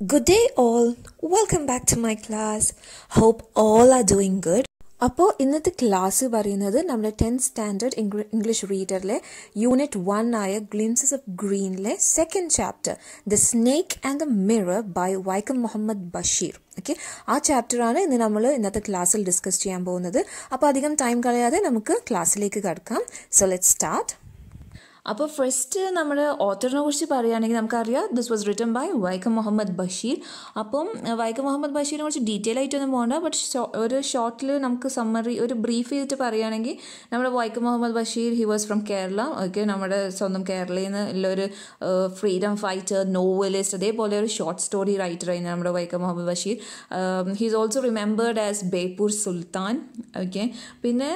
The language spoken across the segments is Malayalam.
Good day, all. Welcome back to my class. Hope all are doing good. അപ്പോൾ ഇന്നത്തെ ക്ലാസ് പറയുന്നത് നമ്മുടെ ടെൻത്ത് സ്റ്റാൻഡേർഡ് ഇംഗ്ലീഷ് റീഡറിലെ യൂണിറ്റ് വൺ ആയ glimpses of ഗ്രീനിലെ second chapter the snake and the mirror by Vaikom Muhammad Basheer okay ആ ചാപ്റ്ററാണ് ഇന്ന് നമ്മൾ ഇന്നത്തെ ക്ലാസ്സിൽ ഡിസ്കസ് ചെയ്യാൻ പോകുന്നത് അപ്പോൾ അധികം ടൈം കളയാതെ നമുക്ക് ക്ലാസ്സിലേക്ക് കടക്കാം സോ ലെറ്റ് സ്റ്റാർട്ട് അപ്പോൾ ഫസ്റ്റ് നമ്മൾ ഓത്തറിനെ കുറിച്ച് പറയുകയാണെങ്കിൽ നമുക്കറിയാം this was written by Vaikom Muhammad Basheer അപ്പം വൈക്കം മുഹമ്മദ് ബഷീറിനെ കുറിച്ച് ഡീറ്റെയിൽ ആയിട്ടൊന്നും പോകണ്ട ബട്ട് ഒരു ഷോർട്ടിൽ നമുക്ക് സമ്മറി ഒരു ബ്രീഫ് ചെയ്തിട്ട് പറയുകയാണെങ്കിൽ നമ്മുടെ Vaikom Muhammad Basheer he was from Kerala okay നമ്മുടെ സ്വന്തം കേരളയിൽ നിന്ന് ഉള്ളൊരു ഫ്രീഡം ഫൈറ്റർ നോവലിസ്റ്റ് അതേപോലെ ഒരു ഷോർട്ട് സ്റ്റോറി റൈറ്റർ ആയിരുന്നു നമ്മുടെ Vaikom Muhammad Basheer he is also remembered as Beypore Sultan okay പിന്നെ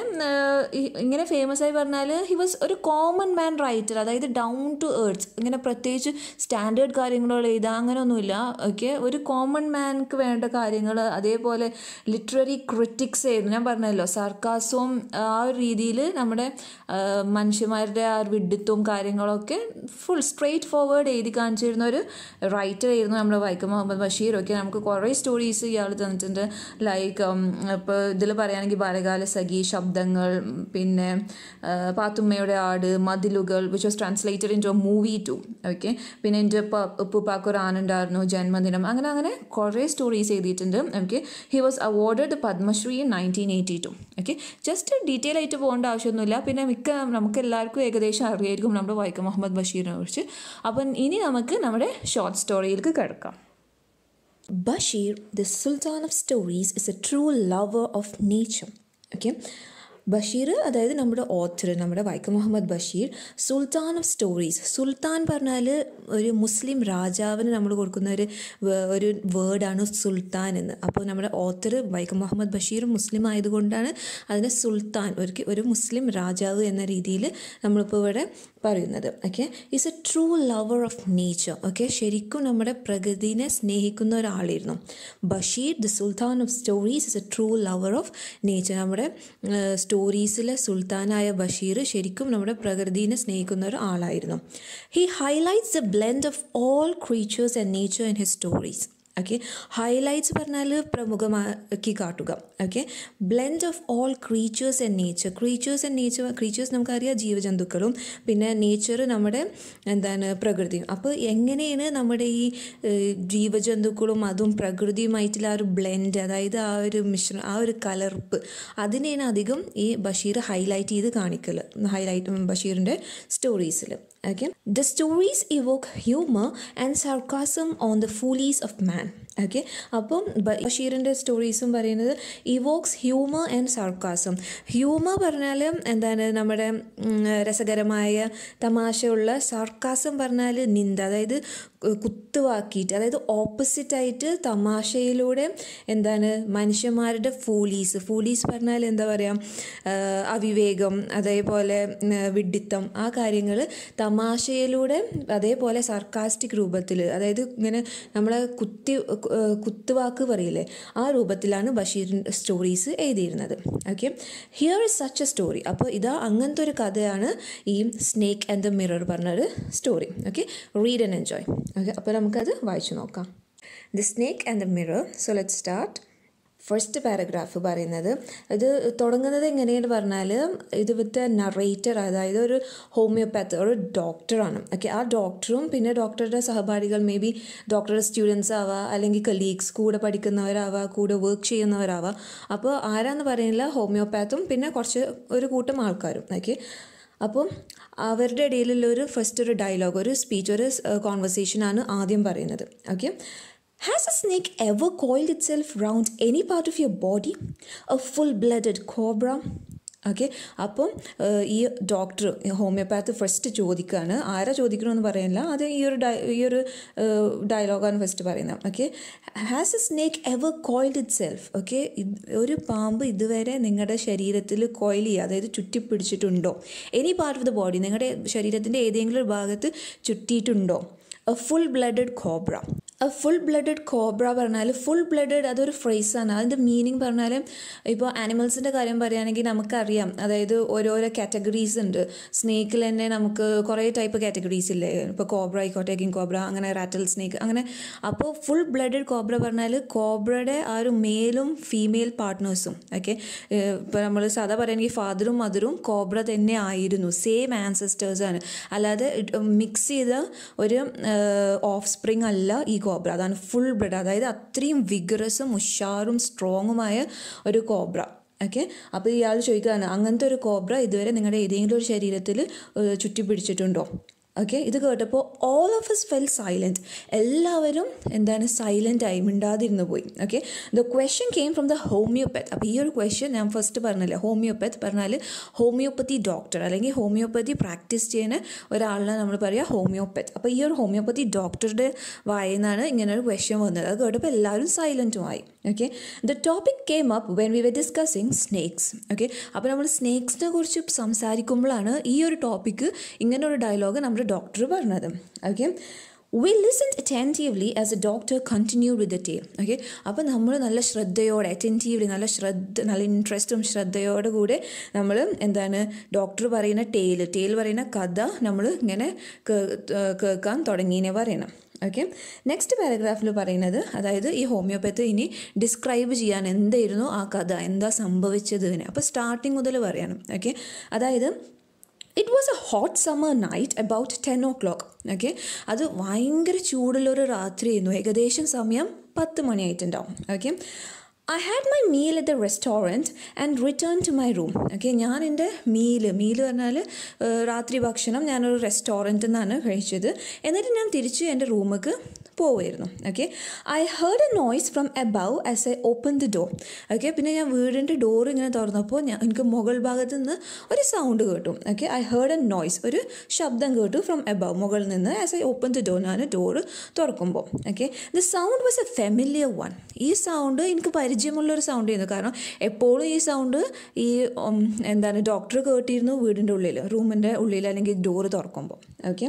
ഇങ്ങനെ ഫേമസ് ആയി പറഞ്ഞാൽ ഹി വാസ് ഒരു കോമൺ മാൻ റൈറ്റർ റൈറ്റർ അതായത് ഡൗൺ ടു ഏർത്ത് ഇങ്ങനെ പ്രത്യേകിച്ച് സ്റ്റാൻഡേർഡ് കാര്യങ്ങളോ എഴുതുക അങ്ങനെയൊന്നുമില്ല. ഓക്കെ ഒരു കോമൺ മാൻക്ക് വേണ്ട കാര്യങ്ങൾ അതേപോലെ ലിറ്റററി ക്രിറ്റിക്സ് ആയിരുന്നു. ഞാൻ പറഞ്ഞല്ലോ സർക്കാസവും ആ ഒരു രീതിയിൽ നമ്മുടെ മനുഷ്യന്മാരുടെ ആ ഒരു വിഡിത്വവും കാര്യങ്ങളൊക്കെ ഫുൾ സ്ട്രെയിറ്റ് ഫോർവേഡ് എഴുതി കാണിച്ചിരുന്ന ഒരു റൈറ്റർ ആയിരുന്നു നമ്മൾ വൈക്കം മുഹമ്മദ് ബഷീർ. ഒക്കെ നമുക്ക് കുറേ സ്റ്റോറീസ് ഇയാൾ തന്നിട്ടുണ്ട്. ലൈക്ക് ഇപ്പോൾ ഇതിൽ പറയുകയാണെങ്കിൽ ബാലകാല സഖി ശബ്ദങ്ങൾ പിന്നെ പാത്തുമ്മയുടെ ആട് Mathilukal which was translated into a movie too okay പിന്നെ എന്റെ ഉപ്പുപ്പാക്കൊരു ആനുണ്ടായിരുന്നു ജന്മദിനം. അങ്ങനെ അങ്ങനെ കുറേ സ്റ്റോറീസ് എഴുതിയിട്ടുണ്ട് okay he was awarded Padmashri in nineteen eighty two okay just detail ആയിട്ട് പോകേണ്ട ആവശ്യമൊന്നുമില്ല. പിന്നെ മിക്ക നമുക്ക് എല്ലാവർക്കും ഏകദേശം അറിയായിരിക്കും നമ്മുടെ വൈക്കം മുഹമ്മദ് ബഷീറിനെ കുറിച്ച്. അപ്പം ഇനി നമുക്ക് നമ്മുടെ ഷോർട്ട് സ്റ്റോറിയിലേക്ക് കിടക്കാം. Bashir, the Sultan of Stories, is a true lover of nature. Okay. Basheer അതായത് നമ്മുടെ ഓത്തർ നമ്മുടെ Vaikom Muhammad Basheer sultan of stories sultan പറഞ്ഞാൽ ഒരു മുസ്ലിം രാജാവിന് നമ്മൾ കൊടുക്കുന്ന ഒരു ഒരു വേർഡാണ് സുൽത്താൻ എന്ന്. അപ്പോൾ നമ്മുടെ ഓത്തർ വൈക്കം മുഹമ്മദ് ബഷീർ മുസ്ലിം ആയതുകൊണ്ടാണ് അതിനെ സുൽത്താൻ ഒരു ഒരു മുസ്ലിം രാജാവ് എന്ന രീതിയിൽ നമ്മളിപ്പോൾ ഇവിടെ പറയുന്നത്. Okay is a true lover of nature okay ശരിക്കും നമ്മുടെ പ്രകൃതിനെ സ്നേഹിക്കുന്ന ഒരാളായിരുന്നു. Basheer the sultan of stories is a true lover of nature നമ്മുടെ സ്റ്റോറീസിലെ സുൽത്താനായ ബഷീർ ശരിക്കും നമ്മുടെ പ്രകൃതിനെ സ്നേഹിക്കുന്ന ഒരാളായിരുന്നു. He highlights the blend of all creatures and nature in his stories okay highlights പറഞ്ഞാൽ പ്രമുഖമാക്കി കാട്ടുക. Okay blend of all creatures and nature creatures and nature creatures നമുക്കറിയാം ജീവജന്തുക്കളും പിന്നെ നേച്ചർ നമ്മുടെ എന്താണ് പ്രകൃതിയും. അപ്പോൾ എങ്ങനെയാണ് നമ്മുടെ ഈ ജീവജന്തുക്കളും അതും പ്രകൃതിയുമായിട്ടുള്ള ആ ഒരു ബ്ലെൻഡ് അതായത് ആ ഒരു മിശ്രണം ആ ഒരു കലർപ്പ് അതിനെയാണ് അധികം ഈ ബഷീർ ഹൈലൈറ്റ് ചെയ്ത് കാണിക്കൽ ഹൈലൈറ്റ് ബഷീറിന്റെ സ്റ്റോറീസിൽ Again, The stories evoke humor and sarcasm on the follies of man. Okay അപ്പം ബഷീറിന്റെ സ്റ്റോറീസും പറയുന്നത് evokes humour and sarcasm humour പറഞ്ഞാൽ എന്താണ് നമ്മുടെ രസകരമായ തമാശയുള്ള സർക്കാസം പറഞ്ഞാൽ നിന്ദ. അതായത് കുത്തുവാക്കിയിട്ട് അതായത് ഓപ്പോസിറ്റായിട്ട് തമാശയിലൂടെ എന്താണ് മനുഷ്യന്മാരുടെ ഫൂലീസ് ഫൂലീസ് പറഞ്ഞാൽ എന്താ പറയുക അവിവേകം അതേപോലെ വിഡിത്തം ആ കാര്യങ്ങൾ തമാശയിലൂടെ അതേപോലെ സർക്കാസ്റ്റിക് രൂപത്തിൽ അതായത് ഇങ്ങനെ നമ്മളെ കുത്തി കുത്തുവാക്ക് പറയില്ലേ ആ രൂപത്തിലാണ് ബഷീർ സ്റ്റോറീസ് എഴുതിയിരുന്നത്. Okay here is such a story അപ്പോൾ ഇതാ അങ്ങനത്തെ ഒരു കഥയാണ് ഈ സ്നേക്ക് ആൻഡ് ദ മിറർ പറഞ്ഞൊരു story okay read and enjoy okay അപ്പോൾ നമുക്കത് വായിച്ചു നോക്കാം. The snake and the mirror so let start first paragraph പറയുന്നത്. ഇത് തുടങ്ങുന്നത് എങ്ങനെയെന്ന് പറഞ്ഞാൽ ഇത് വിത്ത് നറേറ്റർ അതായത് ഒരു ഹോമിയോപാത്ത് ഒരു ഡോക്ടറാണ് ഓക്കെ ആ ഡോക്ടറും പിന്നെ ഡോക്ടറുടെ സഹപാഠികൾ മേ ബി ഡോക്ടറുടെ സ്റ്റുഡൻസ് ആവാം അല്ലെങ്കിൽ കലീഗ്സ് കൂടെ പഠിക്കുന്നവരാവാം കൂടെ വർക്ക് ചെയ്യുന്നവരാവാം. അപ്പോൾ ആരാന്ന് പറയുന്നില്ല ഹോമിയോപാത്തും പിന്നെ കുറച്ച് ഒരു കൂട്ടം ആൾക്കാരും. ഓക്കെ അപ്പം അവരുടെ ഇടയിലുള്ള ഒരു ഫസ്റ്റ് ഒരു ഡയലോഗ് ഒരു സ്പീച്ച് ഒരു കോൺവെർസേഷനാണ് ആദ്യം പറയുന്നത്. Okay Has a snake ever coiled itself round any part of your body? A full blooded cobra? Okay അപ്പം ഈ ഡോക്ടർ ഹോമിയോപാത്ത് ഫസ്റ്റ് ചോദിക്കുകയാണ് ആരാ ചോദിക്കണമെന്ന് പറയുന്നില്ല അത് ഈ ഒരു ഡൈ ഈ ഒരു ഡയലോഗാണ് ഫസ്റ്റ് പറയുന്നത്. Okay has a snake ever coiled itself okay ഒരു പാമ്പ് ഇതുവരെ നിങ്ങളുടെ ശരീരത്തിൽ കോയിൽ ചെയ്യുക അതായത് ചുറ്റിപ്പിടിച്ചിട്ടുണ്ടോ? Any part of the body നിങ്ങളുടെ ശരീരത്തിന്റെ ഏതെങ്കിലും ഒരു ഭാഗത്ത് ചുറ്റിയിട്ടുണ്ടോ? A full blooded cobra full blooded cobra പറഞ്ഞാൽ ഫുൾ ബ്ലഡഡ് അതൊരു ഫ്രേസാണ് അതിന്റെ മീനിങ് പറഞ്ഞാൽ ഇപ്പോൾ ആനിമൽസിന്റെ കാര്യം പറയുകയാണെങ്കിൽ നമുക്കറിയാം. അതായത് ഓരോരോ കാറ്റഗറീസ് ഉണ്ട്. സ്നേക്കിൽ തന്നെ നമുക്ക് കുറേ ടൈപ്പ് കാറ്റഗറീസ് ഇല്ലേ? ഇപ്പോൾ കോബ്ര ആയിക്കോട്ടെ കിങ് കോബ്ര അങ്ങനെ റാറ്റൽ സ്നേക്ക് അങ്ങനെ. അപ്പോൾ ഫുൾ ബ്ലഡഡ് കോബ്ര പറഞ്ഞാൽ കോബ്രയുടെ ആ ഒരു മെയിലും ഫീമെയിൽ പാർട്ട്നേഴ്സും ഓക്കെ ഇപ്പോൾ നമ്മൾ സാധാ പറയുകയാണെങ്കിൽ ഫാദറും മദറും കോബ്ര തന്നെ ആയിരുന്നു. സെയിം ആൻസസ്റ്റേഴ്സാണ് അല്ലാതെ മിക്സ് ചെയ്ത ഒരു ഓഫ് സ്പ്രിങ് അല്ല ഈ കോബ്ര അതാണ് ഫുൾ ബ്ലഡ് അതായത് അത്രയും വിഗറസും ഉഷാറും സ്ട്രോങ്ങുമായ ഒരു കോബ്ര. ഓക്കെ അപ്പോൾ ഇയാൾ ചോദിക്കുകയാണ് അങ്ങനത്തെ ഒരു കോബ്ര ഇതുവരെ നിങ്ങളുടെ ഏതെങ്കിലും ഒരു ശരീരത്തിൽ ചുറ്റി പിടിച്ചിട്ടുണ്ടോ ഓക്കെ ഇത് കേട്ടപ്പോൾ all of us fell silent എല്ലാവരും എന്താണ് സൈലന്റ് ആയി മിണ്ടാതിരുന്നു പോയി. Okay the question came from the homeopath അപ്പോൾ ഈ ഒരു ക്വസ്റ്റ്യൻ ഞാൻ ഫസ്റ്റ് പറഞ്ഞില്ല ഹോമിയോപ്പത്ത് പറഞ്ഞാൽ ഹോമിയോപ്പത്തി ഡോക്ടർ അല്ലെങ്കിൽ ഹോമിയോപ്പത്തി പ്രാക്ടീസ് ചെയ്യുന്ന ഒരാളിനെ നമ്മൾ പറയുക ഹോമിയോപ്പത്ത് അപ്പോൾ ഈ ഒരു ഹോമിയോപ്പത്തി ഡോക്ടറുടെ വായിൽ നിന്നാണ് ഇങ്ങനെ ഒരു ക്വസ്റ്റ്യൻ വന്നത്. അത് കേട്ടപ്പോൾ എല്ലാവരും സൈലന്റും ആയി. Okay the topic came up when we were discussing snakes okay അപ്പോൾ നമ്മൾ സ്നേക്സിനെ കുറിച്ച് സംസാരിക്കുമ്പോഴാണ് ഈ ഒരു ടോപ്പിക്ക് ഇങ്ങനെ ഒരു ഡയലോഗ് നമ്മുടെ ഡോക്ടർ പറഞ്ഞത്. Okay we listen attentively as a doctor continue with the team okay അപ്പോൾ നമ്മൾ നല്ല ശ്രദ്ധയോടെ അറ്റന്റീവ്ലി നല്ല ശ്രദ്ധ നല്ല ഇൻട്രസ്റ്റും ശ്രദ്ധയോടെ കൂടെ നമ്മൾ എന്താണ് ഡോക്ടർ പറയുന്ന ടെയിൽ ടെയിൽ പറയുന്ന കഥ നമ്മൾ ഇങ്ങനെ കേൾക്കാൻ തുടങ്ങിയെന്നെ പറയണം. ഓക്കെ നെക്സ്റ്റ് പാരഗ്രാഫിൽ പറയുന്നത് അതായത് ഈ ഹോമിയോപ്പത്തി ഇനി ഡിസ്ക്രൈബ് ചെയ്യാൻ എന്തായിരുന്നു ആ കഥ എന്താ സംഭവിച്ചത് അപ്പോൾ സ്റ്റാർട്ടിങ് മുതൽ പറയണം. ഓക്കെ അതായത് it was a hot summer night about ten o'clock okay അത് ഭയങ്കര ചൂടുള്ളൊരു രാത്രിയായിരുന്നു. ഏകദേശം സമയം പത്ത് മണിയായിട്ടുണ്ടാവും. Okay I had my meal at the restaurant and return to my room okay ഞാൻ എന്റെ മീൽ മീൽ പറഞ്ഞാൽ രാത്രി ഭക്ഷണം ഞാനൊരു റെസ്റ്റോറന്റിൽ നിന്നാണ് കഴിച്ചത്. എന്നിട്ട് ഞാൻ തിരിച്ച് എന്റെ റൂമിലേക്ക് പോവുമായിരുന്നു okay I heard a noise from above as a open the door okay പിന്നെ ഞാൻ വീടിന്റെ ഡോർ ഇങ്ങനെ തുറന്നപ്പോൾ ഞാൻ എനിക്ക് മുകൾ ഭാഗത്ത് നിന്ന് ഒരു സൗണ്ട് കേട്ടു okay I heard a noise ഒരു ശബ്ദം കേട്ടു ഫ്രം എബവ് മുകളിൽ നിന്ന് as I open the door ഞാൻ ഡോർ തുറക്കുമ്പോൾ okay the sound was a familiar one ഈ സൗണ്ട് എനിക്ക് പരിചയമുള്ളൊരു സൗണ്ട് ചെയ്യുന്നു കാരണം എപ്പോഴും ഈ സൗണ്ട് ഈ എന്താണ് ഡോക്ടർ കേട്ടിരുന്നു വീടിന്റെ ഉള്ളിൽ റൂമിന്റെ ഉള്ളിൽ അല്ലെങ്കിൽ ഡോറ് തുറക്കുമ്പോൾ okay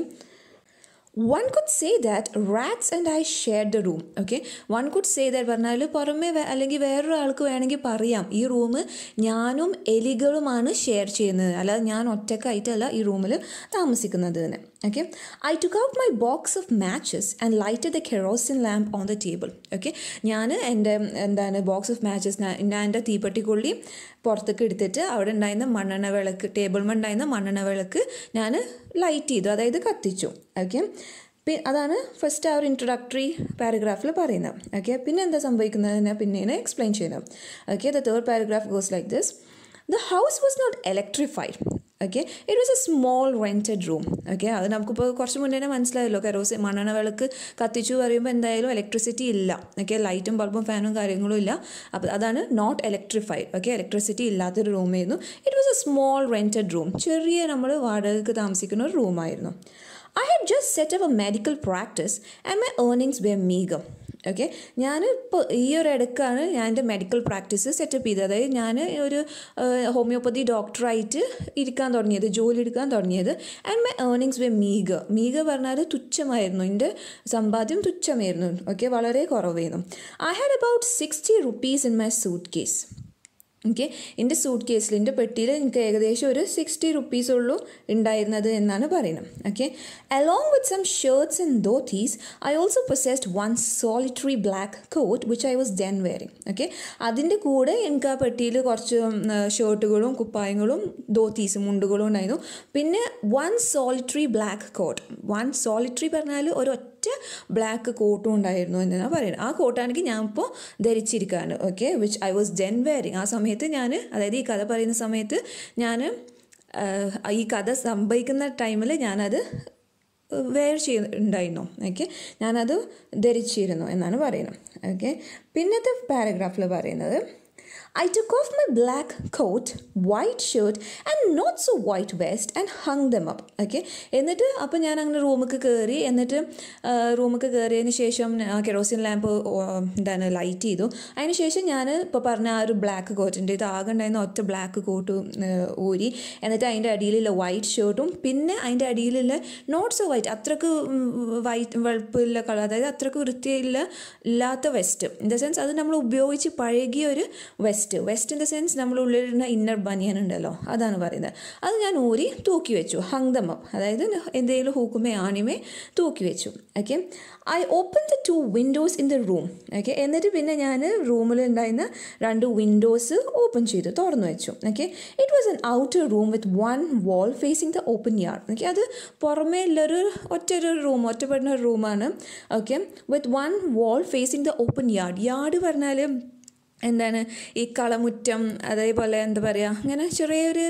one could say that rats and I share the room okay one could say that പറഞ്ഞാൽ പുറമേ അല്ലെങ്കിൽ വേറൊരാൾക്ക് വേണമെങ്കിൽ പറയാം. ഈ റൂം ഞാനും എലികളുമാണ് ഷെയർ ചെയ്യുന്നത്. അല്ലാതെ ഞാൻ ഒറ്റക്കായിട്ടല്ല ഈ റൂമിൽ താമസിക്കുന്നത് തന്നെ okay I took out my box of matches and light the kerosene lamp on the table okay ഞാൻ എന്റെ എന്താണ് ബോക്സ് ഓഫ് മാച്ചസ് ഞാൻ എന്റെ തീപ്പെട്ടിക്കൊള്ളി പുറത്തേക്ക് എടുത്തിട്ട് അവിടെ ഉണ്ടായിരുന്ന മണ്ണെണ്ണ വിളക്ക് ടേബിൾമ ഉണ്ടായിരുന്ന മണ്ണെണ്ണ വിളക്ക് ഞാൻ ലൈറ്റ് ചെയ്തു. അതായത് കത്തിച്ചു. ഓക്കെ അതാണ് ഫസ്റ്റ് ആ ഒരു ഇൻട്രൊഡക്ടറി പാരഗ്രാഫിൽ പറയുന്നത്. ഓക്കെ പിന്നെ എന്താ സംഭവിക്കുന്നതിനെ പിന്നെ എക്സ്പ്ലെയിൻ ചെയ്യുന്നത് okay the third paragraph goes like this the house was not electrified okay it was a small rented room okay അത് നമുക്കിപ്പോൾ കുറച്ച് മുന്നേ തന്നെ മനസ്സിലായല്ലോ കരോസ് മണ്ണെണ്ണ വിളക്ക് കത്തിച്ചു പറയുമ്പോൾ എന്തായാലും ഇലക്ട്രിസിറ്റി ഇല്ല ഓക്കെ ലൈറ്റും ബൾബും ഫാനും കാര്യങ്ങളും ഇല്ല. അപ്പോൾ അതാണ് നോട്ട് ഇലക്ട്രിഫൈഡ് ഓക്കെ ഇലക്ട്രിസിറ്റി ഇല്ലാത്തൊരു റൂമായിരുന്നു it was a small rented room ചെറിയ നമ്മൾ വാടകയ്ക്ക് താമസിക്കുന്ന ഒരു റൂമായിരുന്നു I had just set up a medical practice and my earnings be meagre okay ഞാൻ ഇപ്പോൾ ഈ ഒരു ഇടക്കാണ് ഞാൻ എന്റെ മെഡിക്കൽ പ്രാക്ടീസ് സെറ്റപ്പ് ചെയ്തത്. അതായത് ഞാൻ ഒരു ഹോമിയോപ്പതി ഡോക്ടറായിട്ട് ഇരിക്കാൻ തുടങ്ങിയത് ജോലി എടുക്കാൻ തുടങ്ങിയത്. ആൻഡ് മൈ ഏർണിങ്സ് വെ മീഗ മീഗ പറഞ്ഞാൽ തുച്ഛമായിരുന്നു. എന്റെ സമ്പാദ്യം തുച്ഛമായിരുന്നു. ഓക്കെ വളരെ കുറവായിരുന്നു. I had about sixty rupees in my suitcase okay എന്റെ സൂട്ട് കേസിൽ എന്റെ പെട്ടിയിൽ എനിക്ക് ഏകദേശം ഒരു സിക്സ്റ്റി റുപ്പീസ് ഉള്ളൂ ഉണ്ടായിരുന്നത് എന്നാണ് പറയുന്നത്. Okay along with some shirts and dhotis I also possessed one solitary black coat which I was then wearing okay അതിന്റെ കൂടെ എനിക്ക് ആ പെട്ടിയിൽ കുറച്ച് ഷർട്ടുകളും കുപ്പായങ്ങളും ധോത്തീസും മുണ്ടുകളും ഉണ്ടായിരുന്നു. പിന്നെ one solitary black coat one solitary പറഞ്ഞാൽ ഒരു ഒറ്റ ബ്ലാക്ക് കോട്ടും ഉണ്ടായിരുന്നു എന്നാണ് പറയുന്നത് ആ കോട്ടാണെങ്കിൽ ഞാൻ ഇപ്പോൾ ധരിച്ചിരിക്കുകയാണ് okay which I was then wearing ആ സമയത്ത് ഞാൻ അതായത് ഈ കഥ പറയുന്ന സമയത്ത് ഞാൻ ഈ കഥ സംഭവിക്കുന്ന ടൈമിൽ ഞാനത് വെയർ ചെയ്യുന്നുണ്ടായിരുന്നു ഓക്കെ ഞാനത് ധരിച്ചിരുന്നു എന്നാണ് പറയുന്നത് ഓക്കെ പിന്നത്തെ പാരഗ്രാഫിൽ പറയുന്നത് I took off my black coat white shirt and not so white vest and hung them up okay എന്നിട്ട് അപ്പോൾ ഞാൻ അങ്ങനെ റൂമിലേക്ക് കയറി എന്നിട്ട് റൂമിലേക്ക് കയറിയതിന് ശേഷം കെറോസിൻ ലാമ്പ് എന്താണ് ലൈറ്റ് ചെയ്തു. അതിന് ശേഷം ഞാൻ ഇപ്പോൾ പറഞ്ഞ ആ ഒരു ബ്ലാക്ക് കോട്ടിന്റെ ഇത് ആകെ ഉണ്ടായിരുന്ന ഒറ്റ ബ്ലാക്ക് കോട്ട് ഊരി. എന്നിട്ട് അതിന്റെ അടിയിലുള്ള വൈറ്റ് ഷർട്ടും പിന്നെ അതിന്റെ അടിയിലുള്ള നോട്ട് സോ വൈറ്റ് അത്രയ്ക്ക് വൈറ്റ് വെളുപ്പില്ല കളർ അതായത് അത്രയ്ക്ക് വൃത്തിയില്ല ഇല്ലാത്ത വെസ്റ്റ് ഇൻ ദ സെൻസ് അത് നമ്മൾ ഉപയോഗിച്ച് പഴകിയ ഒരു vest vest in the sense നമ്മൾ ഉള്ളിലിരുന്ന ഇന്നർ ബനിയൻ ഉണ്ടല്ലോ അതാണ് പറയുന്നത്. അത് ഞാൻ ഊരി തൂക്കി വെച്ചു ഹങ്തമം അതായത് എന്തെങ്കിലും ഹൂക്കുമേ ആണിമേ തൂക്കി വെച്ചു. Okay I open the two windows in the room okay എന്നിട്ട് പിന്നെ ഞാൻ റൂമിൽ ഉണ്ടായിരുന്ന രണ്ട് വിൻഡോസ് ഓപ്പൺ ചെയ്തു തുറന്നു വെച്ചു. Okay it was an outer room with one wall facing the open yard okay അത് പുറമേ ഉള്ളൊരു ഒറ്റ ഒരു റൂം ഒറ്റപ്പെടുന്ന ഒരു റൂമാണ് okay with one wall facing the open yard yard പറഞ്ഞാൽ എന്താണ് ഈ കളമുറ്റം അതേപോലെ എന്താ പറയുക അങ്ങനെ ചെറിയൊരു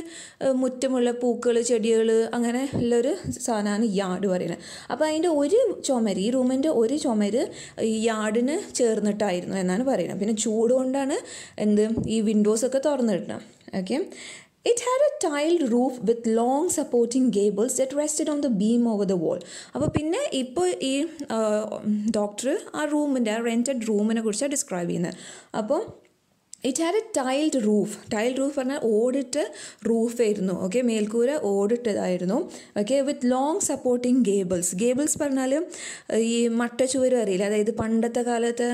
മുറ്റമുള്ള പൂക്കൾ ചെടികൾ അങ്ങനെ ഉള്ളൊരു സാധനമാണ് യാർഡ് പറയുന്നത് അപ്പോൾ അതിന്റെ ഒരു ചുമര് ഈ റൂമിന്റെ ഒരു ചുമര് ഈ യാർഡിന് ചേർന്നിട്ടായിരുന്നു എന്നാണ് പറയുന്നത് പിന്നെ ചൂട് കൊണ്ടാണ് എന്ത് ഈ വിൻഡോസൊക്കെ തുറന്നിടണം okay. It had a tiled roof with long supporting gables that rested on the beam over the wall. അപ്പോൾ പിന്നെ ഇപ്പോൾ ഈ ഡോക്ടർ ആ റൂമിന്റെ ആ റെന്റഡ് റൂമിനെ കുറിച്ചാണ് ഡിസ്ക്രൈബ് ചെയ്യുന്നത് അപ്പോൾ it had a tiled roof tiled roof പറഞ്ഞാൽ ഓടിട്ട് റൂഫായിരുന്നു ഓക്കെ മേൽക്കൂര ഓടിട്ടതായിരുന്നു. Okay with long supporting gables gables പറഞ്ഞാൽ ഈ മട്ടച്ചുവരും അറിയില്ല? അതായത് പണ്ടത്തെ കാലത്ത്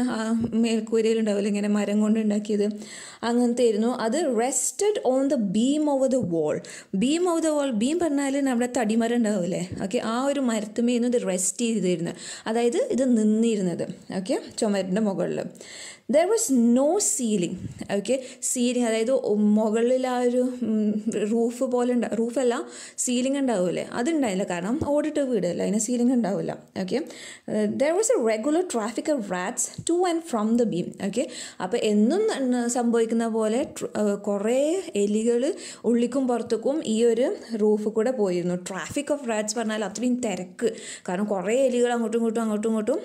ഉണ്ടാവില്ല? ഇങ്ങനെ മരം കൊണ്ട് ഉണ്ടാക്കിയത്. അങ്ങനത്തെ ആയിരുന്നു. അത് rested on the beam over the wall beam over the wall beam പറഞ്ഞാൽ നമ്മുടെ തടിമരം ഉണ്ടാവില്ലേ? ഓക്കെ ആ ഒരു മരത്തുമേന്ന് ഇത് റെസ്റ്റ് ചെയ്തിരുന്നത്. അതായത് ഇത് നിന്നിരുന്നത്. ഓക്കെ ചുമരിന്റെ മുകളിൽ there was no ceiling okay ceiling അതായത് മുകളിൽ ആ ഒരു റൂഫ് പോലെ ഉണ്ടാ റൂഫല്ല സീലിംഗ് ഉണ്ടാവില്ലേ അതുണ്ടായില്ല. കാരണം ഓടിട്ട് വീടല്ല അതിന് സീലിംഗ് ഉണ്ടാവില്ല okay there was a regular traffic of rats to and from the beam okay അപ്പോൾ എന്നും സംഭവിക്കുന്ന പോലെ കുറേ എലികൾ ഉള്ളിക്കും പുറത്തേക്കും ഈ ഒരു റൂഫ് കൂടെ പോയിരുന്നു. ട്രാഫിക് ഓഫ് റാറ്റ്സ് പറഞ്ഞാൽ അത്രയും തിരക്ക്. കാരണം കുറേ എലികൾ അങ്ങോട്ടും ഇങ്ങോട്ടും അങ്ങോട്ടും ഇങ്ങോട്ടും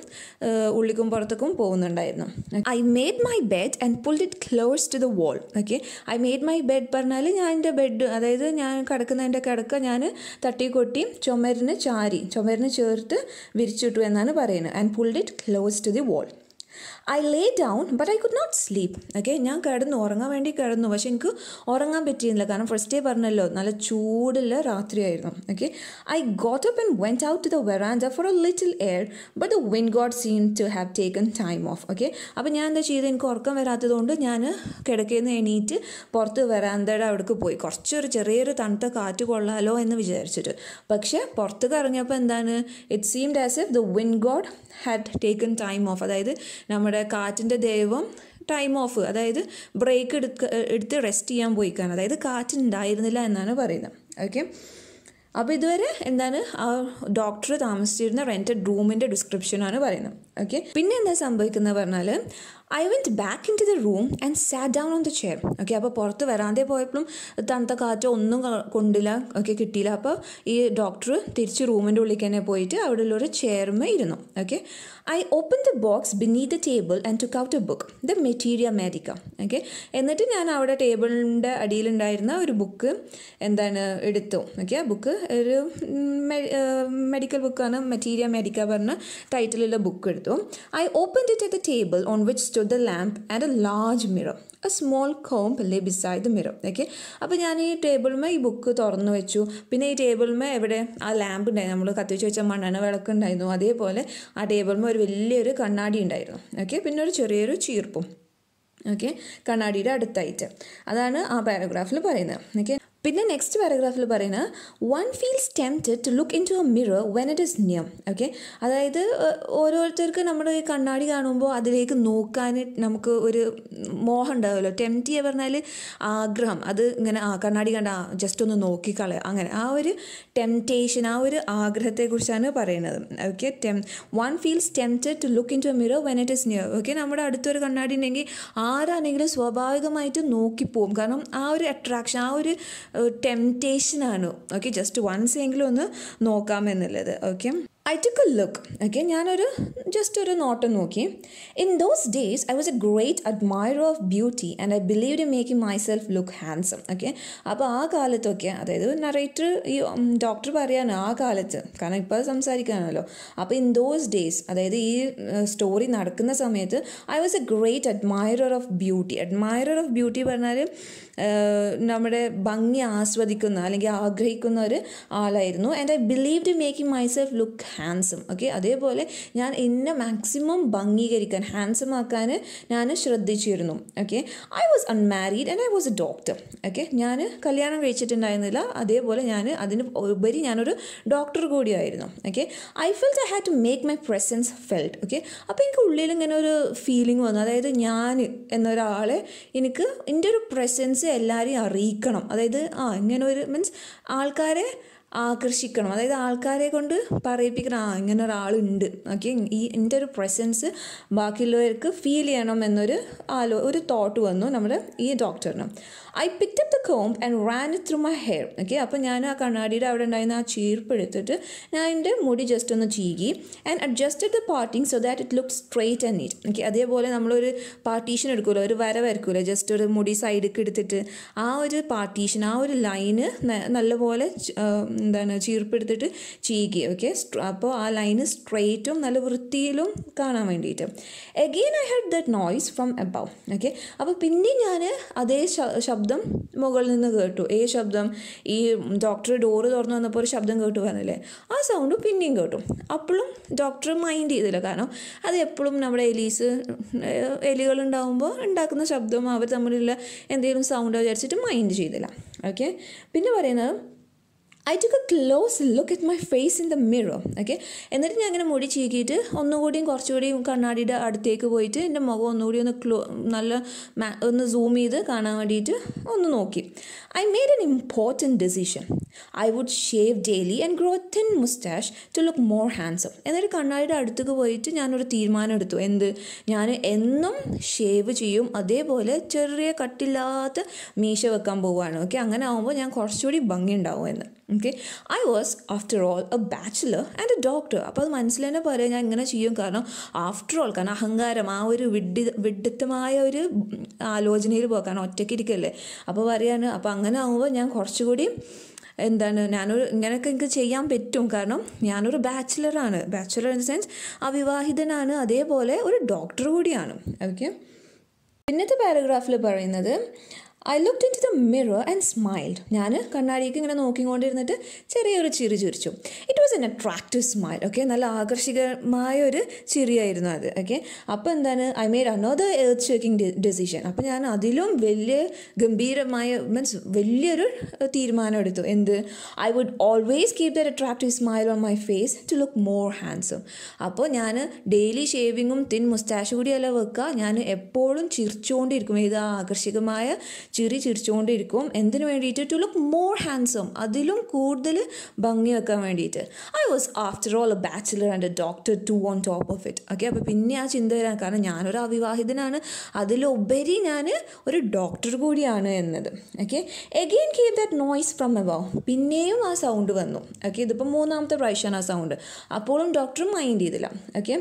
ഉള്ളിക്കും പുറത്തേക്കും പോകുന്നുണ്ടായിരുന്നു. I made my bed and pulled it close to the wall okay I made my bed പറഞ്ഞാൽ ഞാൻ എന്റെ ബെഡ് അതായത് ഞാൻ കിടക്കുന്നതിന്റെ കിടക്ക ഞാൻ തട്ടി കൊട്ടി ചുമരിന് ചാരി ചുമരിന് ചേർത്ത് വിരിച്ചിട്ടു എന്നാണ് പറയുന്നത്. And pulled it close to the wall I lay down but I could not sleep okay ഞാൻ കിടന്നു ഉറങ്ങാൻ വേണ്ടി കിടന്നു. പക്ഷെ എനിക്ക് ഉറങ്ങാൻ പറ്റിയിരുന്നില്ല കാരണം ഫസ്റ്റ് ഡേ പറഞ്ഞല്ലോ നല്ല ചൂടുള്ള രാത്രിയായിരുന്നു. Okay I got up and went out to the veranda for a little air but the wind god seemed to have taken time off okay അപ്പോൾ ഞാൻ എന്താ ചെയ്തത്? എനിക്ക് ഉറക്കം വരാത്തതുകൊണ്ട് ഞാൻ കിടക്കയിൽ നിന്ന് എണീറ്റ് പുറത്ത് വരാന്തയുടെ അവിടേക്ക് പോയി. കുറച്ചൊരു ചെറിയൊരു തണുത്ത കാറ്റ് കൊള്ളാലോ എന്ന് വിചാരിച്ചിട്ട്. പക്ഷേ പുറത്തേക്ക് ഇറങ്ങിയപ്പോൾ എന്താണ്? It seemed as if the wind god had taken time off അതായത് നമ്മുടെ കാറ്റിന്റെ ദൈവം ടൈം ഓഫ് അതായത് ബ്രേക്ക് എടുക്ക എടുത്ത് റെസ്റ്റ് ചെയ്യാൻ പോയിക്കാണ്. അതായത് കാറ്റ് ഉണ്ടായിരുന്നില്ല എന്നാണ് പറയുന്നത്. ഓക്കെ അപ്പോൾ ഇതുവരെ എന്താണ് ആ ഡോക്ടർ താമസിച്ചിരുന്ന റെന്റഡ് റൂമിന്റെ ഡിസ്ക്രിപ്ഷനാണ് പറയുന്നത്. ഓക്കെ പിന്നെ എന്താ സംഭവിക്കുന്നത് പറഞ്ഞാൽ I went back into the room and sat down on the chair okay അപ്പോൾ പുറത്ത് വരാതെ പോയപ്പോഴും തണുത്ത കാറ്റോ ഒന്നും കൊണ്ടില്ല. ഓക്കെ കിട്ടിയില്ല. അപ്പോൾ ഈ ഡോക്ടർ തിരിച്ച് റൂമിന്റെ ഉള്ളിൽ തന്നെ പോയിട്ട് അവിടെ ഉള്ളൊരു ചെയർമേ ഇരുന്നു. Okay I open the box beneath the table and took out a book the materia medica okay എന്നിട്ട് ഞാൻ അവിടെ ടേബിളിന്റെ അടിയിലുണ്ടായിരുന്ന ഒരു ബുക്ക് എന്താണ് എടുത്തു. ഓക്കെ ആ ബുക്ക് ഒരു മെഡിക്കൽ ബുക്കാണ് മെറ്റീരിയ മെഡിക്ക പറഞ്ഞ ടൈറ്റിലുള്ള ബുക്ക് എടുത്തു. I open it at the table on which stood the lamp and a large mirror. A small comb lay beside the mirror. Okay അപ്പോൾ ഞാൻ ഈ ടേബിൾമേ ഈ ബുക്ക് തുറന്നു വെച്ചു. പിന്നെ ഈ ടേബിൾമേ എവിടെ? ആ ലാമ്പ് ഉണ്ടായിരുന്നു നമ്മൾ കത്തിച്ച് വെച്ച മണ്ണെണ്ണ വിളക്ക് ഉണ്ടായിരുന്നു. അതേപോലെ ആ ടേബിൾമേ ഒരു വലിയൊരു കണ്ണാടി ഉണ്ടായിരുന്നു ഓക്കെ പിന്നെ ഒരു ചെറിയൊരു ചീർപ്പും ഓക്കെ കണ്ണാടിയുടെ അടുത്തായിട്ട്. അതാണ് ആ പാരഗ്രാഫിൽ പറയുന്നത് ഓക്കെ പിന്നെ നെക്സ്റ്റ് പാരഗ്രാഫിൽ പറയുന്നത് one feels tempted to look into a mirror when it is near okay അതായത് ഓരോരുത്തർക്ക് നമ്മുടെ ഈ കണ്ണാടി കാണുമ്പോൾ അതിലേക്ക് നോക്കാൻ നമുക്ക് ഒരു മോഹം ഉണ്ടാവുമല്ലോ. ടെംപ്റ്റ് ചെയ്യുക പറഞ്ഞാൽ ആഗ്രഹം. അത് ഇങ്ങനെ ആ കണ്ണാടി കണ്ട ജസ്റ്റ് ഒന്ന് നോക്കിക്കളയുക അങ്ങനെ ആ ഒരു ടെംപ്റ്റേഷൻ ആ ഒരു ആഗ്രഹത്തെക്കുറിച്ചാണ് പറയുന്നത്. Okay term one feels tempted to look into a mirror when it is near okay നമ്മുടെ അടുത്തൊരു കണ്ണാടി ഉണ്ടെങ്കിൽ ആരാണെങ്കിലും സ്വാഭാവികമായിട്ട് നോക്കിപ്പോവും. കാരണം ആ ഒരു അട്രാക്ഷൻ ആ ഒരു ടെംപ്റ്റേഷനാണ് ഓക്കെ ജസ്റ്റ് വൺസ് എങ്കിലും ഒന്ന് നോക്കാമെന്നുള്ളത്. Okay I took a look okay ഞാനൊരു ജസ്റ്റ് ഒരു നോട്ടം നോക്കി. In those days I was a great admirer of beauty and I believe in making myself look handsome okay അപ്പോൾ ആ കാലത്തൊക്കെ അതായത് നറേറ്റർ ഈ ഡോക്ടർ പറയാണ് ആ കാലത്ത്. കാരണം ഇപ്പോൾ സംസാരിക്കാനല്ലോ അപ്പോൾ ഇൻ ദോസ് ഡേയ്സ് അതായത് ഈ സ്റ്റോറി നടക്കുന്ന സമയത്ത് I was a great admirer of beauty admirer of beauty പറഞ്ഞാൽ നമ്മുടെ ഭംഗി ആസ്വദിക്കുന്ന അല്ലെങ്കിൽ ആഗ്രഹിക്കുന്ന ഒരു ആളായിരുന്നു. And I believe in making myself look handsome okay അതേപോലെ ഞാൻ എന്നെ മാക്സിമം ഭംഗീകരിക്കാൻ ഹാൻസം ആക്കാൻ ഞാൻ ശ്രദ്ധിച്ചിരുന്നു. Okay I was unmarried and I was a doctor okay ഞാൻ കല്യാണം കഴിച്ചിട്ടുണ്ടായിരുന്നില്ല. അതേപോലെ ഞാൻ അതിന് ഉപരി ഞാനൊരു ഡോക്ടർ കൂടിയായിരുന്നു. Okay I felt I had to make my presence felt okay അപ്പോൾ എനിക്ക് ഉള്ളിൽ ഇങ്ങനെ ഒരു ഫീലിംഗ് വന്നു. അതായത് ഞാൻ എന്നൊരാളെ എനിക്ക് എന്റെ ഒരു പ്രസൻസ് എല്ലാവരെയും അറിയിക്കണം. അതായത് ആ ഇങ്ങനെ ഒരു മീൻസ് ആൾക്കാരെ ആകർഷിക്കണം. അതായത് ആൾക്കാരെ കൊണ്ട് പറയിപ്പിക്കണം ആ ഇങ്ങനെ ഒരാളുണ്ട്. ഓക്കെ ഈ എന്റെ ഒരു പ്രസൻസ് ബാക്കിയുള്ളവർക്ക് ഫീൽ ചെയ്യണം എന്നൊരു ആലോ ഒരു തോട്ട് വന്നു നമ്മുടെ ഈ ഡോക്ടറിന്. I pick up the comb and ran through my hair okay അപ്പോൾ ഞാൻ ആ കണ്ണാടിയുടെ അവിടെ ഉണ്ടായിരുന്ന ആ ചീർപ്പ് എടുത്തിട്ട് ഞാൻ എന്റെ മുടി ജസ്റ്റ് ഒന്ന് ചീകി and adjusted the parting so that it look straight and neat okay അതേപോലെ നമ്മളൊരു പാർട്ടീഷൻ എടുക്കുമല്ലോ ഒരു വര വരക്കുമല്ലോ ജസ്റ്റ് ഒരു മുടി സൈഡിലേക്ക് എടുത്തിട്ട് ആ ഒരു പാർട്ടീഷൻ ആ ഒരു ലൈന് നല്ലപോലെ എന്താണ് ചീർപ്പെടുത്തിട്ട് ചീകി. ഓക്കെ അപ്പോൾ ആ ലൈന് സ്ട്രെയിറ്റും നല്ല വൃത്തിയിലും കാണാൻ വേണ്ടിയിട്ട്. Again I had that noise from above okay അപ്പോൾ പിന്നെ ഞാൻ അതേ ശബ്ദം മുകളിൽ നിന്ന് കേട്ടു. ഏ ശബ്ദം? ഈ ഡോക്ടർ ഡോറ് തുറന്നു വന്നപ്പോൾ ഒരു ശബ്ദം കേട്ടു പറഞ്ഞില്ലേ? ആ സൗണ്ട് പിന്നെയും കേട്ടു. അപ്പോഴും ഡോക്ടർ മൈൻഡ് ചെയ്തില്ല. കാരണം അത് എപ്പോഴും നമ്മുടെ എലീസ് എലികൾ ഉണ്ടാകുമ്പോൾ ഉണ്ടാക്കുന്ന ശബ്ദം അവർ തമ്മിലുള്ള എന്തെങ്കിലും സൗണ്ട് വിചാരിച്ചിട്ട് മൈൻഡ് ചെയ്തില്ല. ഓക്കെ പിന്നെ പറയുന്നത് I took a close look at my face in the mirror okay എന്നിട്ട് ഞാൻ അങ്ങനെ മുടി ചീക്കിയിട്ട് ഒന്നുകൂടിയും കുറച്ചുകൂടിയും കണ്ണാടിയുടെ അടുത്തേക്ക് പോയിട്ട് എന്റെ മുഖം ഒന്നുകൂടി ഒന്ന് ക്ലോ നല്ല ഒന്ന് സൂം ചെയ്ത് കാണാൻ വേണ്ടിയിട്ട് ഒന്ന് നോക്കി. I made an important decision I would shave daily and grow thin moustache to look more handsome എന്നിട്ട് കണ്ണാടിയുടെ അടുത്തേക്ക് പോയിട്ട് ഞാനൊരു തീരുമാനം എടുത്തു. എന്ത്? ഞാൻ എന്നും ഷേവ് ചെയ്യും. അതേപോലെ ചെറിയ കട്ടില്ലാത്ത മീശ വെക്കാൻ പോവുകയാണ് ഓക്കെ അങ്ങനെ ആകുമ്പോൾ ഞാൻ കുറച്ചുകൂടി ഭംഗി ഉണ്ടാവും എന്ന്. Okay I was after all a bachelor and a doctor അപ്പോൾ അത് മനസ്സിൽ തന്നെ പറയാം ഞാൻ ഇങ്ങനെ ചെയ്യും. കാരണം ആഫ്റ്റർ ഓൾ കാരണം അഹങ്കാരം ആ ഒരു വിഡ്ഢി വിഡിത്തമായ ഒരു ആലോചനയിൽ പോകാം കാരണം ഒറ്റയ്ക്ക് ഇരിക്കല്ലേ. അപ്പോൾ പറയാണ് അപ്പോൾ അങ്ങനെ ആകുമ്പോൾ ഞാൻ കുറച്ചുകൂടി എന്താണ് ഞാനൊരു ഇങ്ങനെയൊക്കെ എനിക്ക് ചെയ്യാൻ പറ്റും. കാരണം ഞാനൊരു ബാച്ചിലറാണ് ബാച്ചിലർ ഇൻ ദ സെൻസ് അവിവാഹിതനാണ്. അതേപോലെ ഒരു ഡോക്ടർ കൂടിയാണ്. ഓക്കെ പിന്നത്തെ പാരഗ്രാഫിൽ പറയുന്നത് I look into the mirror and smiled ഞാൻ കണ്ണാടിക്ക് ഇങ്ങനെ നോക്കിക്കൊണ്ടിരുന്നിട്ട് ചെറിയൊരു ചിരി ചിരിച്ചു. It was an attractive smile okay നല്ല ആകർഷകമായ ഒരു ചിരിയായിരുന്നു അത് ഓക്കെ അപ്പോൾ എന്താണ്? I made another earth shaking decision അപ്പോൾ ഞാൻ അതിലും വലിയ ഗംഭീരമായ മീൻസ് വലിയൊരു തീരുമാനം എടുത്തു. എന്ത്? I would always keep the attractive smile on my face to look more handsome അപ്പോൾ ഞാൻ ഡെയിലി ഷേവിങ്ങും തിൻ മുസ്റ്റാഷ് കൂടിയല്ല വെക്കുക ഞാൻ എപ്പോഴും ചിരിച്ചുകൊണ്ടിരിക്കും ഇത് ആകർഷകമായ ചിരി ചിരിച്ചുകൊണ്ടിരിക്കും. എന്തിനു വേണ്ടിയിട്ട്? ടു ലുക്ക് മോർ ഹാൻസം അതിലും കൂടുതൽ ഭംഗി വെക്കാൻ വേണ്ടിയിട്ട്. I was after all a bachelor and a doctor too on top of it okay അപ്പോൾ പിന്നെ ആ ചിന്ത വരാൻ കാരണം ഞാനൊരു അവിവാഹിതനാണ്. അതിലുപരി ഞാൻ ഒരു ഡോക്ടർ കൂടിയാണ് എന്നത്. Okay again keep that noise from above പിന്നെയും ആ സൗണ്ട് വന്നു. ഓക്കെ ഇതിപ്പോൾ മൂന്നാമത്തെ പ്രാവശ്യമാണ് ആ സൗണ്ട് അപ്പോഴും ഡോക്ടർ മൈൻഡ് ചെയ്തില്ല. ഓക്കെ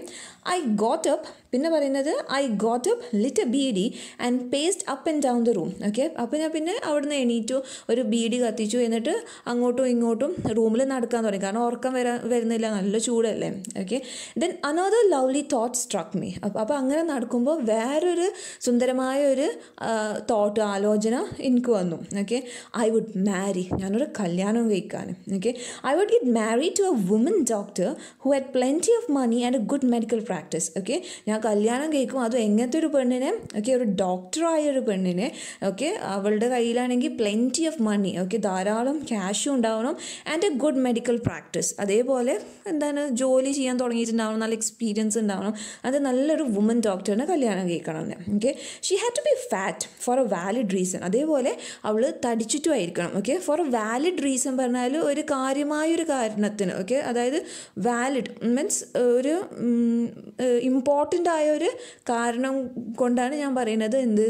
ഐ ഗോട്ട് അപ്പ് പിന്നെ പറയുന്നത് I got up lit a beedi and paced up and down the room okay അപ്പോൾ ഞാൻ പിന്നെ അവിടുന്ന് എണീറ്റു ഒരു ബീഡി കത്തിച്ചു എന്നിട്ട് അങ്ങോട്ടും ഇങ്ങോട്ടും റൂമിൽ നടക്കാൻ തുടങ്ങി. കാരണം ഉറക്കം വരാൻ വരുന്നില്ല നല്ല ചൂടല്ലേ? Okay then another lovely thought struck me അപ്പോൾ അപ്പോൾ അങ്ങനെ നടക്കുമ്പോൾ വേറൊരു സുന്ദരമായ ഒരു തോട്ട് ആലോചന എനിക്ക് വന്നു. ഓക്കെ ഐ വുഡ് മാരി ഞാനൊരു കല്യാണം കഴിക്കാൻ. Okay I would get marry to a woman doctor who had plenty of money and a good medical practice okay ഞാൻ കല്യാണം കഴിക്കും. അതും എങ്ങനത്തെ ഒരു പെണ്ണിനെ? ഓക്കെ ഒരു ഡോക്ടറായ ഒരു പെണ്ണിനെ ഓക്കെ അവളുടെ കയ്യിലാണെങ്കിൽ പ്ലെന്റി ഓഫ് മണി ഓക്കെ ധാരാളം ക്യാഷും ഉണ്ടാവണം and a good medical practice അതേപോലെ എന്താണ് ജോലി ചെയ്യാൻ തുടങ്ങിയിട്ടുണ്ടാവണം നല്ല എക്സ്പീരിയൻസ് ഉണ്ടാവണം. അത് നല്ലൊരു വുമൻ ഡോക്ടറിനെ കല്യാണം കഴിക്കണം. Okay she had to be fat for a valid reason അതേപോലെ അവൾ തടിച്ചിട്ടുമായിരിക്കണം okay for a valid reason പറഞ്ഞാൽ ഒരു കാര്യമായൊരു കാരണത്തിന് ഓക്കെ അതായത് വാലിഡ് മീൻസ് ഒരു ഇമ്പോർട്ടന്റ് ആയ ഒരു കാരണം കൊണ്ടാണ് ഞാൻ പറയുന്നത് എന്ത്?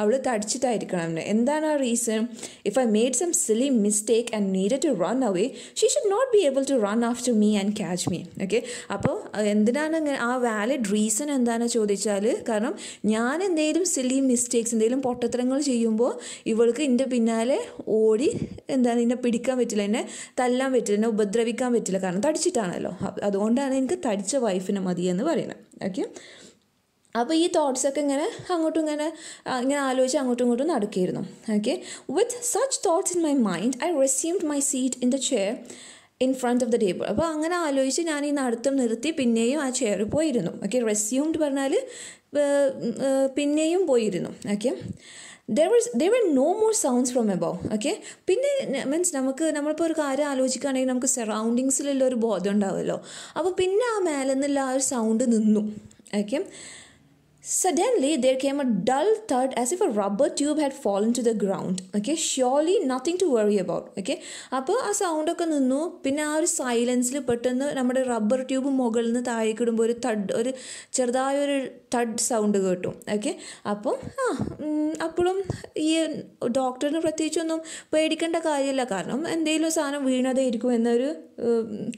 അവൾ തടിച്ചിട്ടായിരിക്കണം അവന്. എന്താണ് ആ reason if I made some silly mistake and need to run away she should not be able to run after me and catch me okay അപ്പോൾ എന്തിനാണ് അങ്ങനെ ആ വാലിഡ് റീസൺ എന്താണെന്ന് ചോദിച്ചാൽ കാരണം ഞാൻ എന്തെങ്കിലും സിലി മിസ്റ്റേക്സ് എന്തെങ്കിലും പൊട്ടത്തരങ്ങൾ ചെയ്യുമ്പോൾ ഇവൾക്ക് എന്റെ പിന്നാലെ ഓടി എന്താണ് എന്നെ പിടിക്കാൻ പറ്റില്ല എന്നെ തല്ലാൻ പറ്റില്ല എന്നെ ഉപദ്രവിക്കാൻ പറ്റില്ല. കാരണം തടിച്ചിട്ടാണല്ലോ. അതുകൊണ്ടാണ് എനിക്ക് തടിച്ച വൈഫിനെ മതിയെന്ന് പറയുന്നത്. ഓക്കെ അപ്പോൾ ഈ തോട്ട്സൊക്കെ ഇങ്ങനെ അങ്ങോട്ടും ഇങ്ങനെ ഇങ്ങനെ ആലോചിച്ച് അങ്ങോട്ടും ഇങ്ങോട്ടും നടക്കുകയായിരുന്നു. Okay with such thoughts in my mind I resumed my seat in the chair in front of the table അപ്പോൾ അങ്ങനെ ആലോചിച്ച് ഞാൻ ഈ നടത്തം നിർത്തി പിന്നെയും ആ ചെയറിൽ പോയിരുന്നു. ഓക്കെ റെസ്യൂംഡ് പറഞ്ഞാൽ പിന്നെയും പോയിരുന്നു. Okay there was there were no more sounds from above okay പിന്നെ മീൻസ് നമുക്ക് നമ്മളിപ്പോൾ ഒരു കാര്യം ആലോചിക്കുകയാണെങ്കിൽ നമുക്ക് സറൗണ്ടിങ്സിലുള്ള ഒരു ബോധം ഉണ്ടാവുമല്ലോ. അപ്പോൾ പിന്നെ ആ മേലെ നിന്നുള്ള ആ ഒരു സൗണ്ട് നിന്നു. Okay Suddenly, there came a dull thud as if a rubber tube had fallen to the ground. Okay, surely nothing to worry about. Okay, അപ്പോൾ ആ സൗണ്ടൊക്കെ നിന്നു. പിന്നെ ആ ഒരു സൈലൻസിൽ പെട്ടെന്ന് നമ്മുടെ റബ്ബർ ട്യൂബ് മുകളിൽ നിന്ന് താഴേക്ക് ഇടുമ്പോൾ ഒരു തഡ് ഒരു ചെറുതായ ഒരു തഡ് സൗണ്ട് കേട്ടു. ഓക്കെ അപ്പോൾ ആ അപ്പോഴും ഈ ഡോക്ടറിന് പ്രത്യേകിച്ചൊന്നും പേടിക്കേണ്ട കാര്യമില്ല. കാരണം എന്തെങ്കിലും സാധനം വീണതായിരിക്കും എന്നൊരു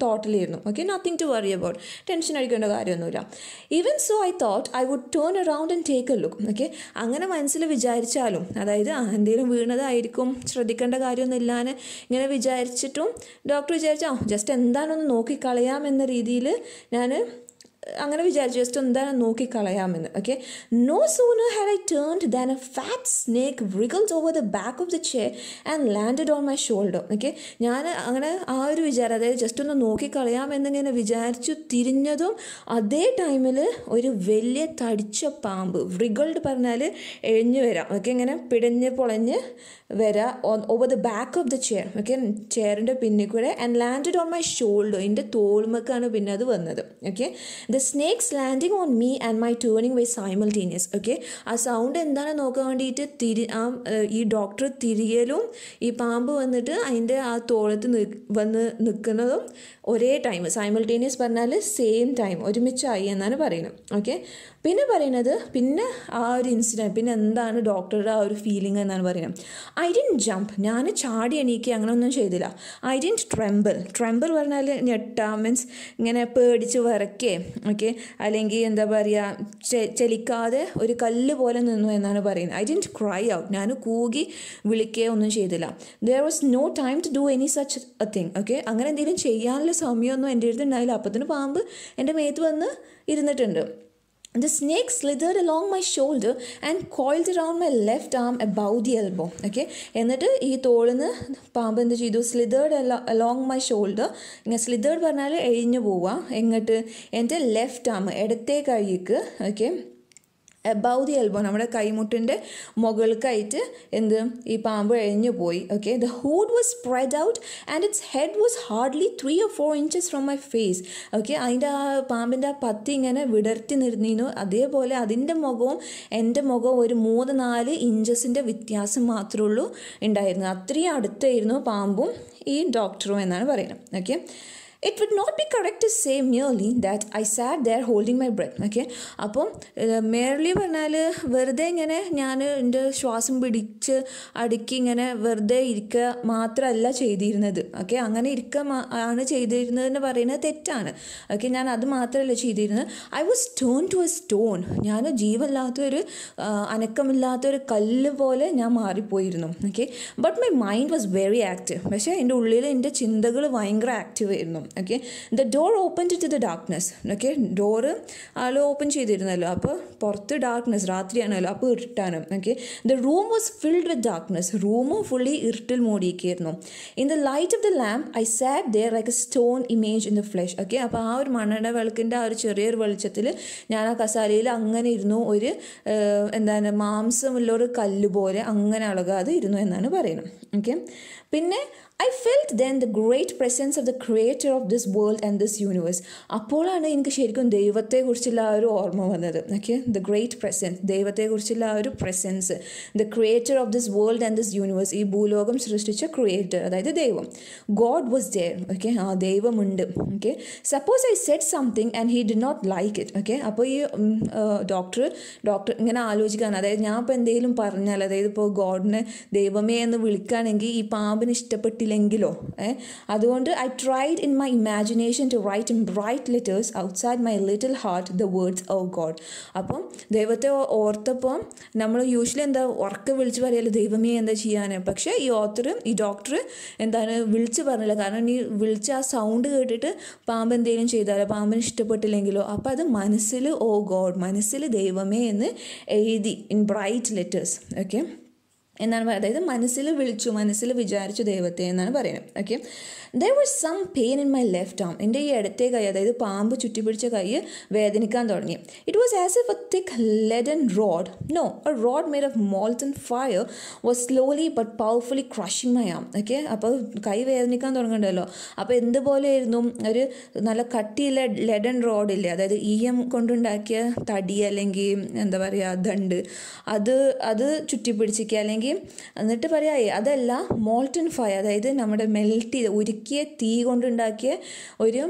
തോട്ടിലായിരുന്നു okay nothing to worry about tension അടിക്കേണ്ട കാര്യമൊന്നുമില്ല. Even so I thought I would turn around and take a look okay അങ്ങനെ മനസ്സിൽ വിചാരിച്ചാലും അതായത് എന്തെങ്കിലും വീണതായിരിക്കും ശ്രദ്ധിക്കേണ്ട കാര്യമൊന്നും ഇല്ലാന്ന് ഇങ്ങനെ വിചാരിച്ചിട്ടും ഡോക്ടർ വിചാരിച്ചാൽ ജസ്റ്റ് എന്താണെന്ന് നോക്കിക്കളയാം എന്ന രീതിയിൽ ഞാൻ അങ്ങനെ വിചാരിച്ചു ജസ്റ്റ് എന്താണ് നോക്കിക്കളയാമെന്ന്. Okay no sooner had I turned than a fat snake wriggles over the back of the chair and landed on my shoulder okay ഞാൻ അങ്ങനെ ആ ഒരു വിചാരം അതായത് ജസ്റ്റ് ഒന്ന് നോക്കിക്കളയാമെന്നിങ്ങനെ വിചാരിച്ചു തിരിഞ്ഞതും അതേ ടൈമിൽ ഒരു വലിയ തടിച്ച പാമ്പ് വ്രിഗൾഡ് പറഞ്ഞാൽ എഴിഞ്ഞു വരാം. ഓക്കെ ഇങ്ങനെ പിടഞ്ഞ് പൊളഞ്ഞ് വരാം over the back of the chair okay ചെയറിന്റെ പിന്നിൽ കൂടെ and landed on my shoulder എന്റെ തോൾമക്കാണ് പിന്നെ അത് വന്നത്. Okay the snakes landing on me and my turning were simultaneous okay ആ സൗണ്ട് എന്താണ് നോക്കാൻ വേണ്ടിയിട്ട്? തിരി ആ ഈ ഡോക്ടർ തിരിയലും ഈ പാമ്പ് വന്നിട്ട് അതിന്റെ ആ തോളത്ത് വന്ന് നിൽക്കുന്നതും ഒരേ ടൈം സൈമൾട്ടേനിയസ് പറഞ്ഞാൽ സെയിം ടൈം ഒരുമിച്ചായി എന്നാണ് പറയുന്നത് ഓക്കെ പിന്നെ പറയുന്നത് പിന്നെ ആ ഒരു ഇൻസിഡന്റ് പിന്നെ എന്താണ് ഡോക്ടറുടെ ആ ഒരു ഫീലിംഗ് എന്നാണ് പറയുന്നത്. ഐ ഡിൻ ജംപ് ഞാൻ ചാടി എണീക്കുക അങ്ങനെയൊന്നും ചെയ്തില്ല. ഐ ഡിൻ ട്രെമ്പിൾ ട്രെമ്പിൾ പറഞ്ഞാൽ ഞെട്ട മീൻസ് ഇങ്ങനെ പേടിച്ച് വിറക്കേ ഓക്കെ അല്ലെങ്കിൽ എന്താ പറയുക ചലിക്കാതെ ഒരു കല്ല് പോലെ നിന്നു എന്നാണ് പറയുന്നത്. ഐ ഡിൻ ക്രൈ ഔട്ട് ഞാൻ കൂകി വിളിക്കുകയോ ഒന്നും ചെയ്തില്ല. There was no time to do any such a thing okay അങ്ങനെ എന്തെങ്കിലും ചെയ്യാനുള്ള സമയമൊന്നും എന്റെ അടുത്ത് ഉണ്ടായില്ല. അപ്പത്തിന് പാമ്പ് എന്റെ മേത്ത് വന്ന് ഇരുന്നിട്ടുണ്ട്. The snake slithered along my shoulder and coiled around my left arm above the elbow. Okay എന്നിട്ട് ഈ തോളിന്ന് പാമ്പ് എന്ത് ചെയ്തു? സ്ലിതേർഡ് അലോങ് മൈ ഷോൾഡർ ഇങ്ങനെ സ്ലിതേർഡ് പറഞ്ഞാൽ എഴിഞ്ഞു പോവുക എങ്ങോട്ട് എന്റെ ലെഫ്റ്റ് ആം ഇടത്തെ കൈക്ക് ഓക്കെ എബവ് ദി എൽബോ നമ്മുടെ കൈമുട്ടിന്റെ മുകൾക്കായിട്ട് എന്ത്? ഈ പാമ്പ് എഴിഞ്ഞു പോയി. Okay the hood was spread out and its head was hardly three or four inches from my face okay അതിന്റെ ആ പാമ്പിന്റെ ആ പത്തി ഇങ്ങനെ വിടർത്തി നിർന്നിരുന്നു അതേപോലെ അതിന്റെ മുഖവും എന്റെ മുഖവും ഒരു മൂന്ന് നാല് ഇഞ്ചസിന്റെ വ്യത്യാസം മാത്രമേ ഉള്ളൂ. ഉണ്ടായിരുന്നു. അത്രയും അടുത്തായിരുന്നു പാമ്പും ഈ ഡോക്ടറും എന്നാണ് പറയുന്നത്. Okay it would not be correct to say merely that I sat there holding my breath okay അപ്പം മേർലി പറഞ്ഞാൽ വെറുതെ ഇങ്ങനെ ഞാൻ എന്റെ ശ്വാസം പിടിച്ച് അടുക്കി ഇങ്ങനെ വെറുതെ ഇരിക്കുക മാത്രമല്ല ചെയ്തിരുന്നത് ഓക്കെ അങ്ങനെ ഇരിക്കുക ആണ് ചെയ്തിരുന്നതെന്ന് പറയുന്നത് തെറ്റാണ് ഓക്കെ ഞാൻ അത് മാത്രമല്ല ചെയ്തിരുന്നത്. I was stone to a stone ഞാൻ ജീവല്ലാത്തൊരു അനക്കമില്ലാത്തൊരു കല്ല് പോലെ ഞാൻ മാറിപ്പോയിരുന്നു okay but my mind was very active പക്ഷേ എന്റെ ഉള്ളിൽ എന്റെ ചിന്തകൾ ഭയങ്കര ആക്റ്റീവ് ആയിരുന്നു. Okay the door open to the darkness okay door all open ചെയ്തിരുന്നല്ലോ. അപ്പോൾ പുറത്ത് ഡാർക്ക്നെസ് രാത്രിയാണല്ലോ അപ്പോൾ ഇരുട്ടാണ്. Okay the room was filled with darkness room fully ഇരുട്ടിൽ മൂടിയിരിക്കുകയായിരുന്നു in the light of the lamp I sat there like a stone image in the flesh okay അപ്പോൾ ആ ഒരു മണ്ണെണ്ണ വിളക്കിന്റെ ആ ഒരു ചെറിയൊരു വെളിച്ചത്തിൽ ഞാൻ ആ കസാലയിൽ അങ്ങനെ ഇരുന്നു. ഒരു എന്താണ് മാംസമുള്ള ഒരു കല്ല് പോലെ അങ്ങനെ അളകാതെ ഇരുന്നു എന്നാണ് പറയുന്നത്. ഓക്കെ പിന്നെ I felt then the great presence of the creator of this world and this universe അപ്പോഴാണ് എനിക്ക് ശരിക്കും ദൈവത്തെക്കുറിച്ചുള്ള ആ ഒരു ഓർമ്മ വന്നത്. ഓക്കെ ദ ഗ്രേറ്റ് പ്രസൻസ് ദൈവത്തെക്കുറിച്ചുള്ള ആ ഒരു presence the creator of this world and this universe ഈ ഭൂലോകം സൃഷ്ടിച്ച ക്രിയേറ്റർ അതായത് ദൈവം. ഗോഡ് വാസ് ദയർ ഓക്കെ ആ ദൈവമുണ്ട്. Okay suppose I said something and he did not like it okay അപ്പോൾ ഈ ഡോക്ടർ ഡോക്ടർ ഇങ്ങനെ ആലോചിക്കുകയാണ്. അതായത് ഞാൻ ഇപ്പോൾ എന്തെങ്കിലും പറഞ്ഞാൽ അതായത് ഇപ്പോൾ ഗോഡിനെ ദൈവമേ എന്ന് വിളിക്കുകയാണെങ്കിൽ ഈ പാമ്പിന് ഇഷ്ടപ്പെട്ടില്ലെങ്കിലോ ഏ? അതുകൊണ്ട് I tried in my imagination to write in bright letters outside my little heart the words O God അപ്പം ദൈവത്തെ ഓർത്തപ്പോൾ നമ്മൾ യൂഷ്വലി എന്താ ഉറക്കെ വിളിച്ച് പറയല്ലോ ദൈവമേ എന്താ ചെയ്യാൻ പക്ഷേ ഈ ഓത്തർ ഈ ഡോക്ടർ എന്താണ് വിളിച്ച് പറഞ്ഞില്ല. കാരണം ഈ വിളിച്ച് ആ സൗണ്ട് കേട്ടിട്ട് പാമ്പ് എന്തെങ്കിലും ചെയ്താലോ പാമ്പിന് ഇഷ്ടപ്പെട്ടില്ലെങ്കിലോ അപ്പോൾ അത് മനസ്സിൽ ഓ ഗോഡ് മനസ്സിൽ ദൈവമേ എന്ന് എഴുതി ഇൻ ബ്രൈറ്റ് ലെറ്റേഴ്സ് ഓക്കെ എന്നാണ് അതായത് മനസ്സിൽ വിളിച്ചു മനസ്സിൽ വിചാരിച്ചു ദൈവത്തെ എന്നാണ് പറയുന്നത്. Okay there was some pain in my left arm എന്റെ ഈ ഇടത്തെ കൈ അതായത് പാമ്പ് ചുറ്റി പിടിച്ച കൈ വേദനിക്കാൻ തുടങ്ങി. It was as if a thick leaden rod no a rod made of molten fire was slowly but powerfully crushing my arm okay അപ്പോൾ കൈ വേദനിക്കാൻ തുടങ്ങണ്ടല്ലോ. അപ്പോൾ എന്തുപോലെയായിരുന്നു? ഒരു നല്ല കട്ടിയുള്ള ലെഡൻ റോഡില്ലേ അതായത് ഇ എം കൊണ്ടുണ്ടാക്കിയ തടി അല്ലെങ്കിൽ എന്താ പറയുക ദണ്ട് അത് അത് ചുറ്റിപ്പിടിച്ചിരിക്കുക അല്ലെങ്കിൽ എന്നിട്ട് പറയാ അതല്ല മോൾട്ടൺ ഫയർ അതായത് നമ്മുടെ മെൽറ്റ് ചെയ്ത് ഉരുക്കിയ തീ കൊണ്ടുണ്ടാക്കിയ ഒരു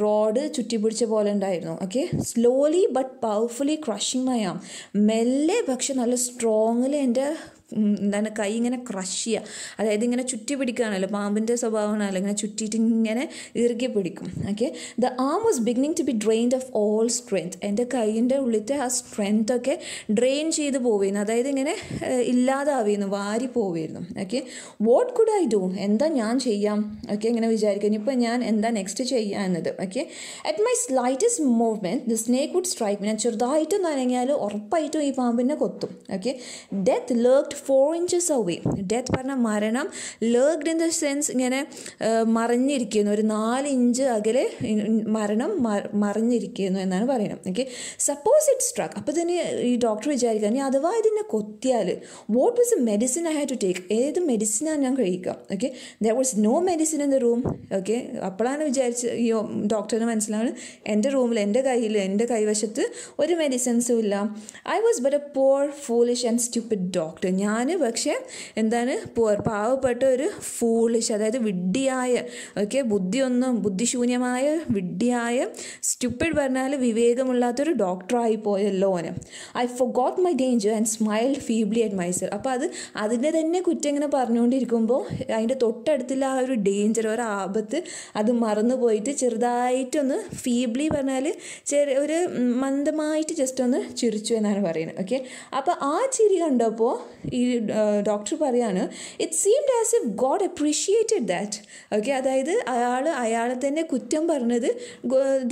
റോഡ് ചുറ്റിപ്പിടിച്ച പോലെ ഉണ്ടായിരുന്നു. Okay slowly but powerfully crushing arm മെല്ലെ പക്ഷെ നല്ല സ്ട്രോങ്ങിൽ എന്റെ എന്താണ് കൈ ഇങ്ങനെ ക്രഷ് ചെയ്യുക അതായത് ഇങ്ങനെ ചുറ്റി പിടിക്കുകയാണല്ലോ പാമ്പിന്റെ സ്വഭാവമാണല്ലോ ഇങ്ങനെ ചുറ്റിയിട്ട് ഇങ്ങനെ ഇറുകി പിടിക്കും. Okay the arm was beginning to be drained of all strength എന്റെ കൈയിന്റെ ഉള്ളിലത്തെ ആ സ്ട്രെങ്ത് ഒക്കെ ഡ്രെയിൻ ചെയ്ത് പോവുന്നു അതായത് ഇങ്ങനെ ഇല്ലാതാവുന്നു വാരി പോവുമായിരുന്നു okay what could I do എന്താ ഞാൻ ചെയ്യാം? ഓക്കെ ഇങ്ങനെ വിചാരിക്കുന്നു ഇപ്പോൾ ഞാൻ എന്താ next ചെയ്യാന്നത് okay at my slightest movement the snake would strike ഞാൻ ചെറുതായിട്ട് അനങ്ങിയാൽ ഉറപ്പായിട്ടും ഈ പാമ്പിനെ കൊത്തും. Okay death lurked four inches away death പറഞ്ഞ മരണം ലേഗ്ഡ് ഇൻ ദ സെൻസ് ഇങ്ങനെ മറിഞ്ഞിരിക്കുന്നു. ഒരു നാല് ഇഞ്ച് അകലെ മരണം മറിഞ്ഞിരിക്കുന്നു എന്നാണ് പറയുന്നത്. ഓക്കെ സപ്പോസ് ഇറ്റ് സ്ട്രക്ക് അപ്പോൾ തന്നെ ഈ ഡോക്ടർ വിചാരിക്കുക ഇനി അഥവാ ഇതിനെ കൊത്തിയാൽ what was a medicine I have to take ഏത് മെഡിസിനാണ് ഞാൻ കഴിക്കുക? Okay there was no medicine in the room okay അപ്പോഴാണ് വിചാരിച്ച് ഈ ഡോക്ടറിന് മനസ്സിലാണ് എന്റെ റൂമിൽ എന്റെ കയ്യിൽ എന്റെ കൈവശത്ത് ഒരു മെഡിസിൻസും ഇല്ല. I was but a poor foolish and stupid doctor ഞാൻ പക്ഷേ എന്താണ് പാവപ്പെട്ട ഒരു ഫൂളിഷ് അതായത് വിഡ്ഢിയായ ഓക്കെ ബുദ്ധിയൊന്നും ബുദ്ധിശൂന്യമായ വിഡ്ഢിയായ സ്റ്റുപ്പിഡ് പറഞ്ഞാൽ വിവേകമില്ലാത്തൊരു ഡോക്ടറായി പോയല്ലോ ഓന്. I forgot my danger and smile feebly at myself അപ്പോൾ അത് അതിന്റെ തന്നെ കുറ്റം ഇങ്ങനെ പറഞ്ഞുകൊണ്ടിരിക്കുമ്പോൾ അതിന്റെ തൊട്ടടുത്തുള്ള ആ ഒരു ഡേഞ്ചർ ഒരു ആപത്ത് അത് മറന്നു പോയിട്ട് ചെറുതായിട്ടൊന്ന് ഫീബ്ലി പറഞ്ഞാൽ ചെറിയ ഒരു മന്ദമായിട്ട് ജസ്റ്റ് ഒന്ന് ചിരിച്ചു എന്നാണ് പറയുന്നത് ഓക്കെ അപ്പോൾ ആ ചിരി കണ്ടപ്പോൾ ഈ ഡോക്ടർ പറയാണ് it seemed as if God appreciated that okay അതായത് അയാൾ അയാളെ തന്നെ കുറ്റം പറഞ്ഞത്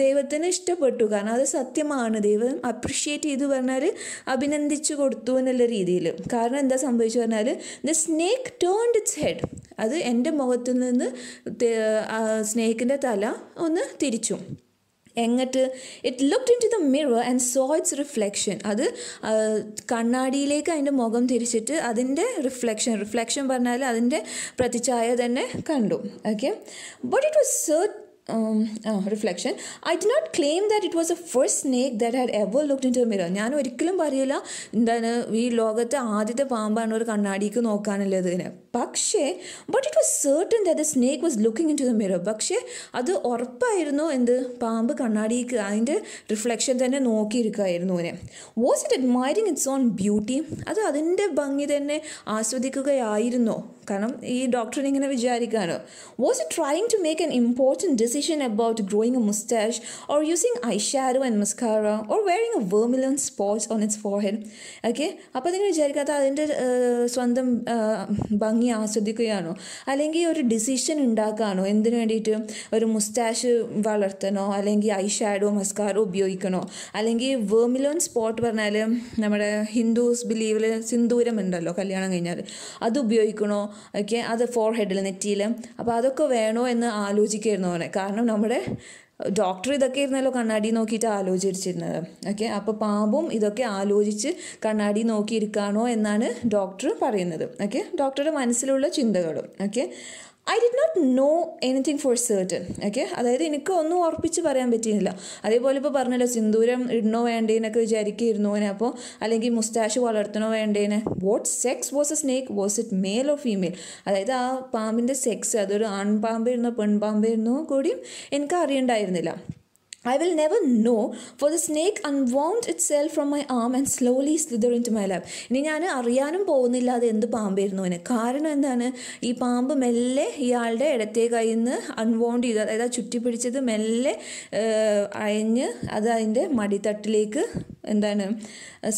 ദൈവത്തിന് ഇഷ്ടപ്പെട്ടു. കാരണം അത് സത്യമാണ്. ദൈവം അപ്രീഷിയേറ്റ് ചെയ്തു പറഞ്ഞാൽ അഭിനന്ദിച്ചു കൊടുത്തു എന്നുള്ള രീതിയിൽ കാരണം എന്താ സംഭവിച്ചു പറഞ്ഞാൽ the snake turned its head അത് എന്റെ മുഖത്തു നിന്ന് സ്നേഹിക്കിന്റെ തല ഒന്ന് തിരിച്ചു. എങ്ങട്ട് it looked into the mirror and saw its reflection അത് കണ്ണാടിയിലേക്ക് അതിന്റെ മുഖം തിരിച്ചിട്ട് അതിന്റെ റിഫ്ലക്ഷൻ റിഫ്ലക്ഷൻ പറഞ്ഞാൽ അതിന്റെ പ്രതിച്ഛായ തന്നെ കണ്ടു. Okay but it was sure reflection I did not claim that it was a first snake that had ever look into mirror ഞാൻ ഒരിക്കലും പറയില്ല എന്താണ് ഈ ലോകത്തെ ആദ്യത്തെ പാമ്പാണ് ഒരു കണ്ണാടിക്ക് നോക്കാനുള്ളത് ഇതിന് പക്ഷേ but it was certain that the snake was looking into the mirror പക്ഷേ അത് ഉറപ്പായിരുന്നു എന്ത്? പാമ്പ് കണ്ണാടിക്ക് അതിന്റെ റിഫ്ലക്ഷൻ തന്നെ നോക്കിയിരിക്കുമായിരുന്നു അതിനെ was it admiring its own beauty അത് അതിന്റെ ഭംഗി തന്നെ ആസ്വദിക്കുകയായിരുന്നോ? കാരണം ഈ ഡോക്ടറിനെ ഇങ്ങനെ വിചാരിക്കാനോ was it trying to make an important decision about growing a moustache or using eye shadow and mascara or wearing a vermilion spots on its forehead okay അപ്പോൾ നിങ്ങൾ വിചാരിക്കാത്ത അതിന്റെ സ്വന്തം ഭംഗി ആസ്വദിക്കുകയാണോ? അല്ലെങ്കിൽ ഒരു ഡിസിഷൻ ഉണ്ടാക്കാനോ എന്തിനു വേണ്ടിയിട്ട് ഒരു മുസ്റ്റാഷ് വളർത്തണോ? അല്ലെങ്കിൽ ഐ ഷാഡോ മസ്കാറോ ഉപയോഗിക്കണോ? അല്ലെങ്കിൽ വേമിലോൺ സ്പോട്ട് പറഞ്ഞാൽ നമ്മുടെ ഹിന്ദുസ് ബിലീവിൽ സിന്ദൂരം ഉണ്ടല്ലോ കല്യാണം കഴിഞ്ഞാൽ അത് ഉപയോഗിക്കണോ? ഓക്കെ അത് ഫോർ ഹെഡിൽ നെറ്റിയിൽ അപ്പോൾ അതൊക്കെ വേണോ എന്ന് ആലോചിക്കായിരുന്നു അവനെ. കാരണം നമ്മുടെ ഡോക്ടർ ഇതൊക്കെ ഇരുന്നല്ലോ കണ്ണാടി നോക്കിയിട്ട് ആലോചിച്ചിരുന്നത്. ഓക്കെ അപ്പോൾ പാമ്പും ഇതൊക്കെ ആലോചിച്ച് കണ്ണാടി നോക്കിയിരിക്കാണോ എന്നാണ് ഡോക്ടർ പറയുന്നത്. ഓക്കെ ഡോക്ടറുടെ മനസ്സിലുള്ള ചിന്തകളും. Okay I did not know anything for certain okay അതായത് എനിക്ക് ഒന്നും ഉറപ്പിച്ച് പറയാൻ പറ്റിയില്ല. അതേപോലെ ഇപ്പോൾ പറഞ്ഞല്ലോ സിന്ദൂരം ഇടണോ വേണ്ടേനൊക്കെ വിചാരിക്കുമായിരുന്നു അപ്പോൾ അല്ലെങ്കിൽ മുസ്താഷ് വളർത്തണോ വേണ്ടേനെ what sex was a snake was it male or female അതായത് ആ പാമ്പിന്റെ സെക്സ് അതൊരു ആൺപാമ്പായിരുന്നോ പെൺപാമ്പായിരുന്നോ കൂടിയും എനിക്ക് അറിയണ്ടായിരുന്നില്ല I will never know, for the snake unwound itself from my arm and slowly slithered into my lap. ഇനി ഞാൻ അറിയാനും പോകുന്നില്ല അത് എന്ത് പാമ്പായിരുന്നു എന്ന്? കാരണം എന്താണ്? ഈ പാമ്പ് മെല്ലെ ഇയാളുടെ ഇടത്തെ കയ്യിൽ നിന്ന് അൺവോണ്ട് ചെയ്തു അതായത് ആ ചുറ്റി പിടിച്ചത് മെല്ലെ അയഞ്ഞ് അത് അതിന്റെ മടിത്തട്ടിലേക്ക് എന്താണ്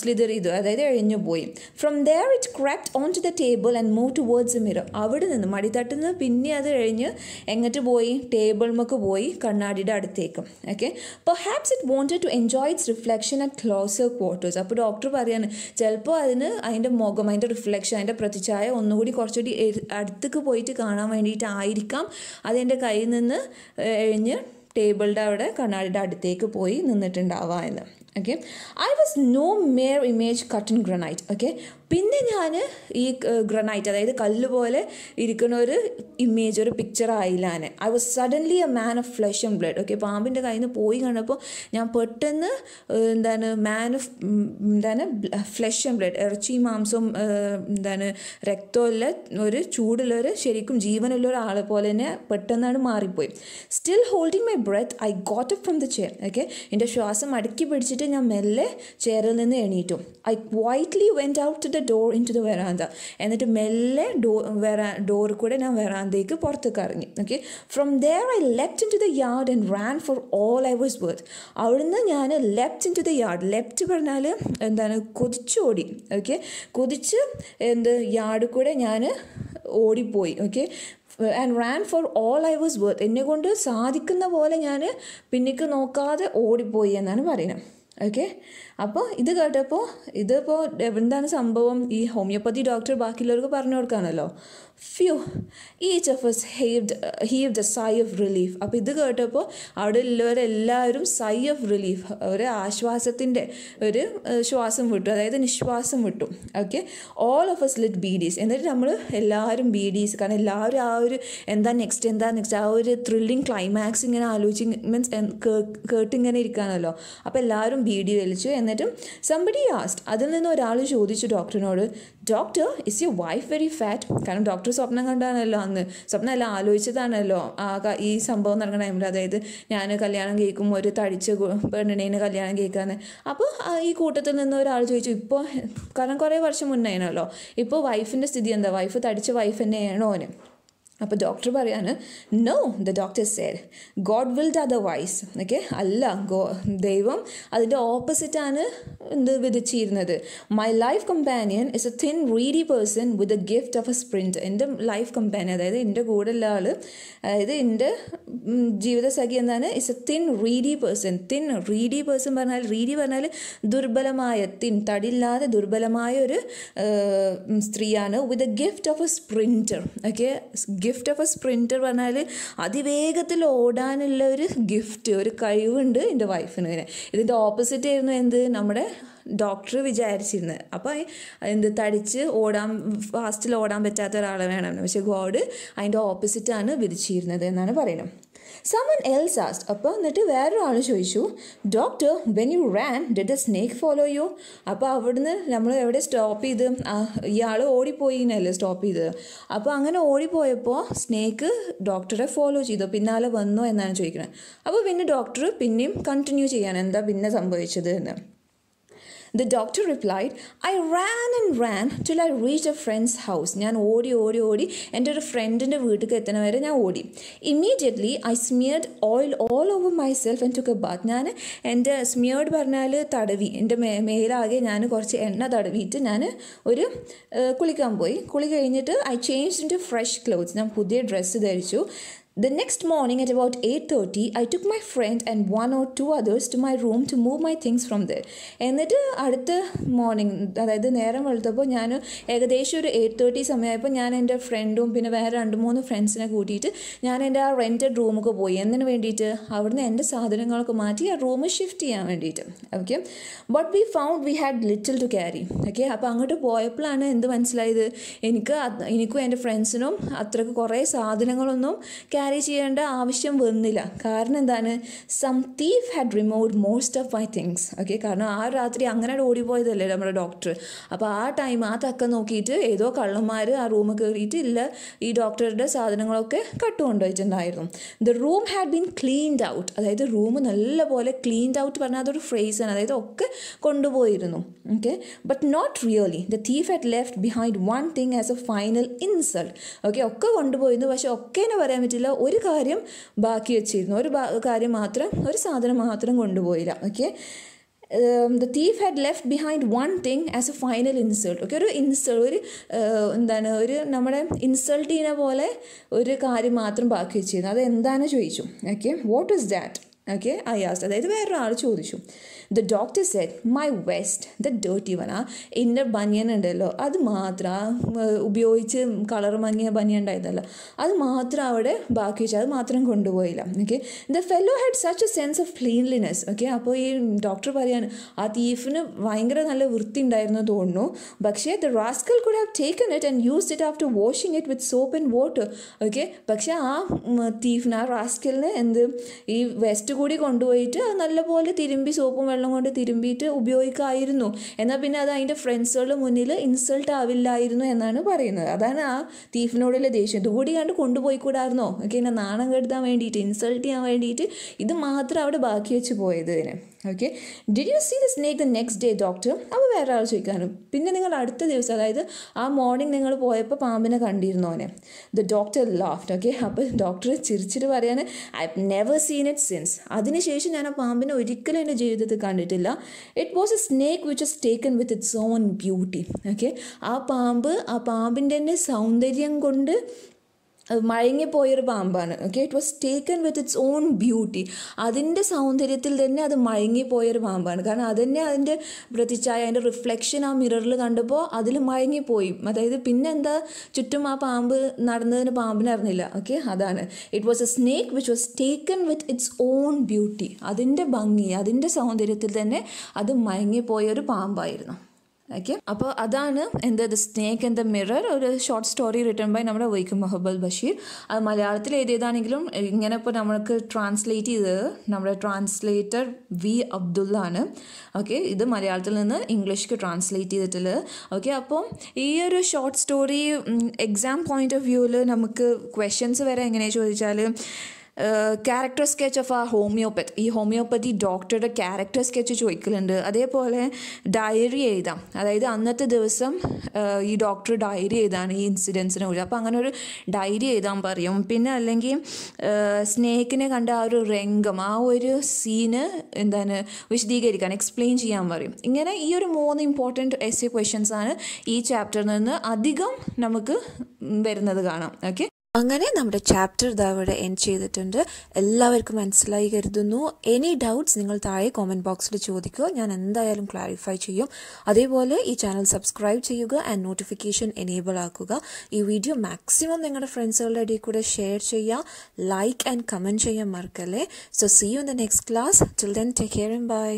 സ്ലിതർ ചെയ്തു അതായത് എഴിഞ്ഞു പോയി. From there it crawled onto the table and move towards mirror അവിടെ നിന്ന് മടിത്തട്ടിൽ നിന്ന് പിന്നെ അത് എഴിഞ്ഞ് എങ്ങോട്ട് പോയി? ടേബിൾമൊക്കെ പോയി കണ്ണാടിയുടെ അടുത്തേക്കും. Okay perhaps it wanted to enjoy its reflection at closer quarters അപ്പോൾ ഡോക്ടർ പറയാണ് ചിലപ്പോൾ അതിന് അതിന്റെ മുഖം അതിന്റെ റിഫ്ലക്ഷൻ അതിന്റെ പ്രതിച്ഛായ ഒന്നുകൂടി കുറച്ചുകൂടി അടുത്തേക്ക് പോയിട്ട് കാണാൻ വേണ്ടിയിട്ടായിരിക്കാം. അതെന്റെ കയ്യിൽ നിന്ന് എഴിഞ്ഞ് ടേബിളിന്റെ അവിടെ കണ്ണാടിയുടെ അടുത്തേക്ക് പോയി നിന്നിട്ടുണ്ടാവുക എന്ന്. Okay I was no mere image cut in granite okay പിന്നെ ഞാൻ ഈ ഗ്രനൈറ്റ് അതായത് കല്ല് പോലെ ഇരിക്കുന്ന ഒരു ഇമേജ് ഒരു പിക്ചർ ആയില്ല I was suddenly a man of flesh and blood okay പാമ്പിന്റെ കയ്യിൽ നിന്ന് പോയി കണ്ടപ്പോൾ ഞാൻ പെട്ടെന്ന് എന്താണ് മാൻ ഓഫ് എന്താണ് ഫ്ലഷ് ആൻഡ് ബ്ലഡ് ഇറച്ചി മാംസവും എന്താണ് രക്തമല്ല ഒരു ചൂടുള്ളൊരു ശരിക്കും ജീവനുള്ള ഒരാളെ പോലെ തന്നെ പെട്ടെന്നാണ് മാറിപ്പോയി. Still holding my breath I got from the chair okay എന്റെ ശ്വാസം അടക്കി പിടിച്ചിട്ട് ഞാൻ മെല്ലെ ചെയറിൽ നിന്ന് എണീറ്റു. I quietly went out to the door into the verandah എന്നിട്ട് മെല്ലെ ഡോർ വെറാ ഡോർ കൂടെ ഞാൻ വെറാന്തയ്ക്ക് പുറത്തേക്ക് ഇറങ്ങി. Okay from there I leapt into the yard and ran for all I was worth അവിടുന്ന് ഞാൻ leapt into the yard leapt പറഞ്ഞാൽ എന്താണ്? കുതിച്ചോടി. ഓക്കെ കുതിച്ച് എന്ത്? യാർഡ് കൂടെ ഞാൻ ഓടിപ്പോയി. Okay and ran for all I was worth എന്നെ കൊണ്ട് സാധിക്കുന്ന പോലെ ഞാൻ പിന്നിക്ക് നോക്കാതെ ഓടിപ്പോയി എന്നാണ് പറയുന്നത്. ഓക്കെ അപ്പോൾ ഇത് കേട്ടപ്പോൾ ഇതിപ്പോൾ എന്താണ് സംഭവം? ഈ ഹോമിയോപ്പതി ഡോക്ടർ ബാക്കിയുള്ളവർക്ക് പറഞ്ഞു കൊടുക്കാണല്ലോ. Few each of us heaved heaved a sigh of relief അപ്പോൾ ഇത് കേട്ടപ്പോൾ അവിടെ ഉള്ളവരെല്ലാവരും സൈ ഓഫ് റിലീഫ് ഒരു ആശ്വാസത്തിന്റെ ഒരു ശ്വാസം വിട്ടു. അതായത് നിശ്വാസം വിട്ടു. Okay all of us lit beedis എന്നിട്ട് നമ്മൾ എല്ലാവരും ബി ഡീസ് കാരണം എല്ലാവരും ആ ഒരു എന്താ നെക്സ്റ്റ് എന്താ നെക്സ്റ്റ് ആ ഒരു ത്രില്ലിങ് ക്ലൈമാക്സ് ഇങ്ങനെ ആലോചിച്ച് മീൻസ് കേട്ടിങ്ങനെ ഇരിക്കാനല്ലോ അപ്പോൾ എല്ലാവരും ബി ഡി വലിച്ചു. എന്നിട്ടും സംബഡി ആസ്റ്റ് അതിൽ നിന്ന് ഒരാൾ ചോദിച്ചു ഡോക്ടറിനോട് doctor is you wife very fat കാരണം ഡോക്ടർ സ്വപ്നം കണ്ടാണല്ലോ അന്ന്. സ്വപ്നം എല്ലാം ആലോചിച്ചതാണല്ലോ. ആ ഈ സംഭവം നടക്കുന്ന ടൈമിൽ അതായത് ഞാൻ കല്യാണം കേൾക്കും ഒരു തടിച്ച പെണ്ണിനെ കല്യാണം കേൾക്കാന്ന് അപ്പോൾ ഈ കൂട്ടത്തിൽ നിന്ന് ഒരാൾ ചോദിച്ചു ഇപ്പോൾ കാരണം കുറേ വർഷം മുന്നേനല്ലോ ഇപ്പോൾ വൈഫിന്റെ സ്ഥിതി എന്താ? വൈഫ് തടിച്ച വൈഫ് തന്നെയാണോ? അവന് അപ്പോൾ ഡോക്ടർ പറയാണ് no the doctor said God willed otherwise okay അല്ല ഗോ ദൈവം അതിന്റെ ഓപ്പോസിറ്റാണ് എന്ത് വിധിച്ചിരുന്നത്. My life companion is a thin reedy person with a gift of a sprint എന്റെ ലൈഫ് കമ്പാനിയൻ അതായത് എന്റെ കൂടെ ഉള്ള ആൾ അതായത് എന്റെ ജീവിതസഖി എന്താണ് is a thin reedy person thin reedy person പറഞ്ഞാൽ റീഡി പറഞ്ഞാൽ ദുർബലമായ തിൻ തടില്ലാതെ ദുർബലമായ ഒരു സ്ത്രീയാണ് with a gift of a sprinter okay gift of a sprinter പറഞ്ഞാൽ അതിവേഗത്തിൽ ഓടാനുള്ള ഒരു ഗിഫ്റ്റ് ഒരു കഴിവുണ്ട് എന്റെ വൈഫിന് വരെ ഇതിന്റെ ഓപ്പോസിറ്റ് ആയിരുന്നു എന്ത്? നമ്മുടെ ഡോക്ടർ വിചാരിച്ചിരുന്നത്. അപ്പോൾ എന്ത് തടിച്ച് ഓടാൻ ഫാസ്റ്റിൽ ഓടാൻ പറ്റാത്ത ഒരാളെ വേണമെന്ന് പക്ഷേ ഗോഡ് അതിന്റെ ഓപ്പോസിറ്റാണ് വിധിച്ചിരുന്നത് എന്നാണ് പറയുന്നത്. സമൺ എൽസ് ആസ്റ്റ് അപ്പോൾ എന്നിട്ട് വേറൊരാൾ ചോദിച്ചു doctor when you ran did a snake follow you അപ്പോൾ അവിടുന്ന് നമ്മൾ എവിടെ സ്റ്റോപ്പ് ചെയ്ത് ഇയാൾ ഓടിപ്പോയിന്നല്ലേ സ്റ്റോപ്പ് ചെയ്തത് അപ്പോൾ അങ്ങനെ ഓടിപ്പോയപ്പോൾ സ്നേക്ക് ഡോക്ടറെ ഫോളോ ചെയ്തു പിന്നാലെ വന്നോ എന്നാണ് ചോദിക്കുന്നത് അപ്പോൾ പിന്നെ ഡോക്ടർ പിന്നെയും കണ്ടിന്യൂ ചെയ്യാൻ എന്താ പിന്നെ സംഭവിച്ചത് എന്ന്. The doctor replied I ran and ran to I reach a friends house ഞാൻ ഓടി ഓടി ഓടി എന്റെ ഒരു ഫ്രണ്ടിന്റെ വീട്ടിലേക്ക് എത്തണ വരെ ഞാൻ ഓടി. Immediately I smeared oil all over myself and took bath ഞാൻ എന്റെ സ്മിയേർഡ് പറഞ്ഞാൽ തടവി. എന്റെ മേ മേലാകെ ഞാൻ കുറച്ച് എണ്ണ തടവിയിട്ട് ഞാൻ ഒരു കുളിക്കാൻ പോയി. കുളി കഴിഞ്ഞിട്ട് I change in fresh clothes ഞാൻ പുതിയ ഡ്രസ്സ് ധരിച്ചു. The next morning at about 8:30, I took my friend and one or two others to my room to move my things from there. എന്നിട്ട് അടുത്ത മോർണിംഗ് അതായത് നേരം വെളുത്തപ്പോൾ ഞാൻ ഏകദേശം ഒരു എയ്റ്റ് തേർട്ടി സമയമായപ്പോൾ ഞാൻ എന്റെ ഫ്രണ്ടും പിന്നെ വേറെ രണ്ട് മൂന്ന് ഫ്രണ്ട്സിനെ കൂട്ടിയിട്ട് ഞാൻ എന്റെ ആ റെന്റഡ് റൂമൊക്കെ പോയി. എന്തിനു വേണ്ടിയിട്ട്? അവിടുന്ന് എന്റെ സാധനങ്ങളൊക്കെ മാറ്റി ആ റൂം ഷിഫ്റ്റ് ചെയ്യാൻ വേണ്ടിയിട്ട്. Okay but we found we had little to carry okay അപ്പോൾ അങ്ങോട്ട് പോയപ്പോഴാണ് എന്ത് മനസ്സിലായത്? എനിക്ക് എനിക്കും എന്റെ ഫ്രണ്ട്സിനും അത്രയ്ക്ക് കുറേ സാധനങ്ങളൊന്നും ക്യാരി ചെയ്യേണ്ട ആവശ്യം വന്നില്ല. കാരണം എന്താണ്? Some thief had removed most of my things okay കാരണം ആ രാത്രി അങ്ങനെ ഓടിപ്പോയതല്ലേ നമ്മുടെ ഡോക്ടർ അപ്പോൾ ആ ടൈം ആ തക്ക നോക്കിയിട്ട് ഏതോ കള്ളന്മാർ ആ റൂം കയറിയിട്ട് ഇല്ല ഈ ഡോക്ടറുടെ സാധനങ്ങളൊക്കെ കട്ടുകൊണ്ടുപോയിട്ടുണ്ടായിരുന്നു. The room had been cleaned out അതായത് റൂം നല്ലപോലെ ക്ലീൻഡ് ഔട്ട് പറഞ്ഞാൽ അതൊരു ഫ്രേസാണ് അതായത് ഒക്കെ കൊണ്ടുപോയിരുന്നു. Okay but not really the thief had left behind one thing as a final insult okay ഒക്കെ കൊണ്ടുപോയിരുന്നു. പക്ഷെ ഒക്കെ എന്ന് പറയാൻ പറ്റില്ല. ഒരു കാര്യം ബാക്കി വെച്ചിരുന്നു. ഒരു കാര്യം മാത്രം ഒരു സാധനം മാത്രം കൊണ്ടുപോയില്ല. Okay the thief had left behind one thing as a final insult okay ഒരു ഇൻസൾട്ട് ഒരു എന്താണ് ഒരു നമ്മുടെ ഇൻസൾട്ട് ചെയ്യുന്ന പോലെ ഒരു കാര്യം മാത്രം ബാക്കി വെച്ചിരുന്നു. അത് എന്താണ് ചോദിച്ചു? Okay what is that okay I asked അതായത് വേറൊരാൾ ചോദിച്ചു. The doctor set my vest the dirty one ആ ഇന്നർ ബനിയൻ ഉണ്ടല്ലോ. അത് മാത്രം ഉപയോഗിച്ച് കളർ മങ്ങിയ ബനിയൻ ഉണ്ടായതല്ലോ അത് മാത്രം അവിടെ ബാക്കി വെച്ചു അത് മാത്രം കൊണ്ടുപോയില്ല. Okay the fellow had such a sense of cleanliness okay അപ്പോൾ ഈ ഡോക്ടർ പറയാണ് ആ തീഫിന് ഭയങ്കര നല്ല വൃത്തി ഉണ്ടായിരുന്നു തോന്നുന്നു. പക്ഷേ the rascal could have taken it and used it after washing it with soap and water okay പക്ഷേ ആ തീഫിന് ആ റാസ്കലിന് എന്ത് ഈ വെസ്റ്റ് കൂടി കൊണ്ടുപോയിട്ട് അത് നല്ലപോലെ തിരുമ്പി സോപ്പും വെള്ളം കൊണ്ട് തിരുമ്പിയിട്ട് ഉപയോഗിക്കായിരുന്നു. എന്നാൽ പിന്നെ അത് അതിന്റെ ഫ്രണ്ട്സുകളുടെ മുന്നിൽ ഇൻസൾട്ട് ആവില്ലായിരുന്നു എന്നാണ് പറയുന്നത്. അതാണ് ആ തീഫിനോടുള്ള ദേഷ്യം. ഇതുകൂടി കണ്ട് കൊണ്ടുപോയിക്കൂടായിരുന്നോ? ഓക്കെ എന്നെ നാണം കെടുത്താൻ വേണ്ടിയിട്ട് ഇൻസൾട്ട് ചെയ്യാൻ വേണ്ടിയിട്ട് ഇത് മാത്രം അവിടെ ബാക്കി വെച്ച് പോയത് ഇതിന് okay did you see the snake the next day doctor അപ്പോൾ വേറെ ആൾ ചോദിക്കാനും. പിന്നെ നിങ്ങൾ അടുത്ത ദിവസം അതായത് ആ മോർണിംഗ് നിങ്ങൾ പോയപ്പോൾ പാമ്പിനെ കണ്ടിരുന്നോനെ ദ ഡോക്ടർ ലാഫ്റ്റ് ഓക്കെ അപ്പോൾ ഡോക്ടർ ചിരിച്ചിട്ട് പറയാൻ I never seen it since അതിനുശേഷം ഞാൻ ആ പാമ്പിനെ ഒരിക്കലും എന്റെ ജീവിതത്തിൽ കണ്ടിട്ടില്ല. It was a snake which is taken with its own beauty okay ആ പാമ്പ് ആ പാമ്പിന്റെ തന്നെ സൗന്ദര്യം കൊണ്ട് മഴങ്ങിപ്പോയൊരു പാമ്പാണ് okay it was taken with its own beauty അതിന്റെ സൗന്ദര്യത്തിൽ തന്നെ അത് മയങ്ങിപ്പോയൊരു പാമ്പാണ്. കാരണം അതന്നെ അതിന്റെ പ്രതിച്ഛായ അതിന്റെ റിഫ്ലക്ഷൻ ആ മിററിൽ കണ്ടപ്പോൾ അതിൽ മയങ്ങിപ്പോയി. അതായത് പിന്നെ എന്താ ചുറ്റും ആ പാമ്പ് നടന്നതിന് പാമ്പിനെ അറിഞ്ഞില്ല ഓക്കെ അതാണ്. It was a snake which was taken with its own beauty അതിന്റെ ഭംഗി അതിന്റെ സൗന്ദര്യത്തിൽ തന്നെ അത് മയങ്ങിപ്പോയൊരു പാമ്പായിരുന്നു. ഓക്കെ അപ്പോൾ അതാണ് എന്ത് the snake and the mirror ഒരു ഷോർട്ട് സ്റ്റോറി റിട്ടേൺ ബൈ നമ്മുടെ വൈക്കം മുഹമ്മദ് ബഷീർ അത് മലയാളത്തിൽ എഴുതിയതാണെങ്കിലും ഇങ്ങനെ ഇപ്പോൾ നമ്മൾക്ക് ട്രാൻസ്ലേറ്റ് ചെയ്തത് നമ്മുടെ ട്രാൻസ്ലേറ്റർ വി അബ്ദുള്ള ആണ്. ഓക്കെ ഇത് മലയാളത്തിൽ നിന്ന് ഇംഗ്ലീഷ്ക്ക് ട്രാൻസ്ലേറ്റ് ചെയ്തിട്ടുള്ളത്. ഓക്കെ അപ്പോൾ ഈ ഒരു short story exam point of വ്യൂവിൽ നമുക്ക് ക്വസ്റ്റ്യൻസ് വരെ എങ്ങനെയാണ് ചോദിച്ചാൽ ക്യാരക്ടർ സ്കെച്ച് ഓഫ് ആ ഹോമിയോപ്പത്ത് ഈ ഹോമിയോപ്പത്തി ഡോക്ടറുടെ ക്യാരക്ടർ സ്കെച്ച് ചോദിക്കലുണ്ട്. അതേപോലെ ഡയറി എഴുതാം. അതായത് അന്നത്തെ ദിവസം ഈ ഡോക്ടർ ഡയറി എഴുതാണ് ഈ ഇൻസിഡൻസിനെ കുറിച്ച്. അപ്പോൾ അങ്ങനെ ഒരു ഡയറി എഴുതാൻ പറയും. പിന്നെ അല്ലെങ്കിൽ സ്നേഹിക്കിനെ കണ്ട ആ ഒരു രംഗം ആ ഒരു സീന് എന്താണ് വിശദീകരിക്കാൻ എക്സ്പ്ലെയിൻ ചെയ്യാൻ പറയും. ഇങ്ങനെ ഈ ഒരു മൂന്ന് ഇമ്പോർട്ടന്റ് എസ് എ ക്വസ്റ്റ്യൻസ് ആണ് ഈ ചാപ്റ്ററിൽ നിന്ന് അധികം നമുക്ക് വരുന്നത് കാണാം. ഓക്കെ അങ്ങനെ നമ്മുടെ ചാപ്റ്റർ ഇതാ ഇവിടെ എൻഡ് ചെയ്തിട്ടുണ്ട്. എല്ലാവർക്കും മനസ്സിലായി കരുതുന്നു. എനി ഡൗട്ട്സ് നിങ്ങൾ താഴെ കോമന്റ് ബോക്സിൽ ചോദിക്കുക. ഞാൻ എന്തായാലും ക്ലാരിഫൈ ചെയ്യും. അതേപോലെ ഈ ചാനൽ സബ്സ്ക്രൈബ് ചെയ്യുക ആൻഡ് നോട്ടിഫിക്കേഷൻ എനേബിൾ ആക്കുക. ഈ വീഡിയോ മാക്സിമം നിങ്ങളുടെ ഫ്രണ്ട്സുകളുടെ ഇടയിൽ കൂടെ ഷെയർ ചെയ്യുക ലൈക്ക് ആൻഡ് കമന്റ് ചെയ്യാൻ മറക്കല്ലേ. So see you in the next class till then take care bye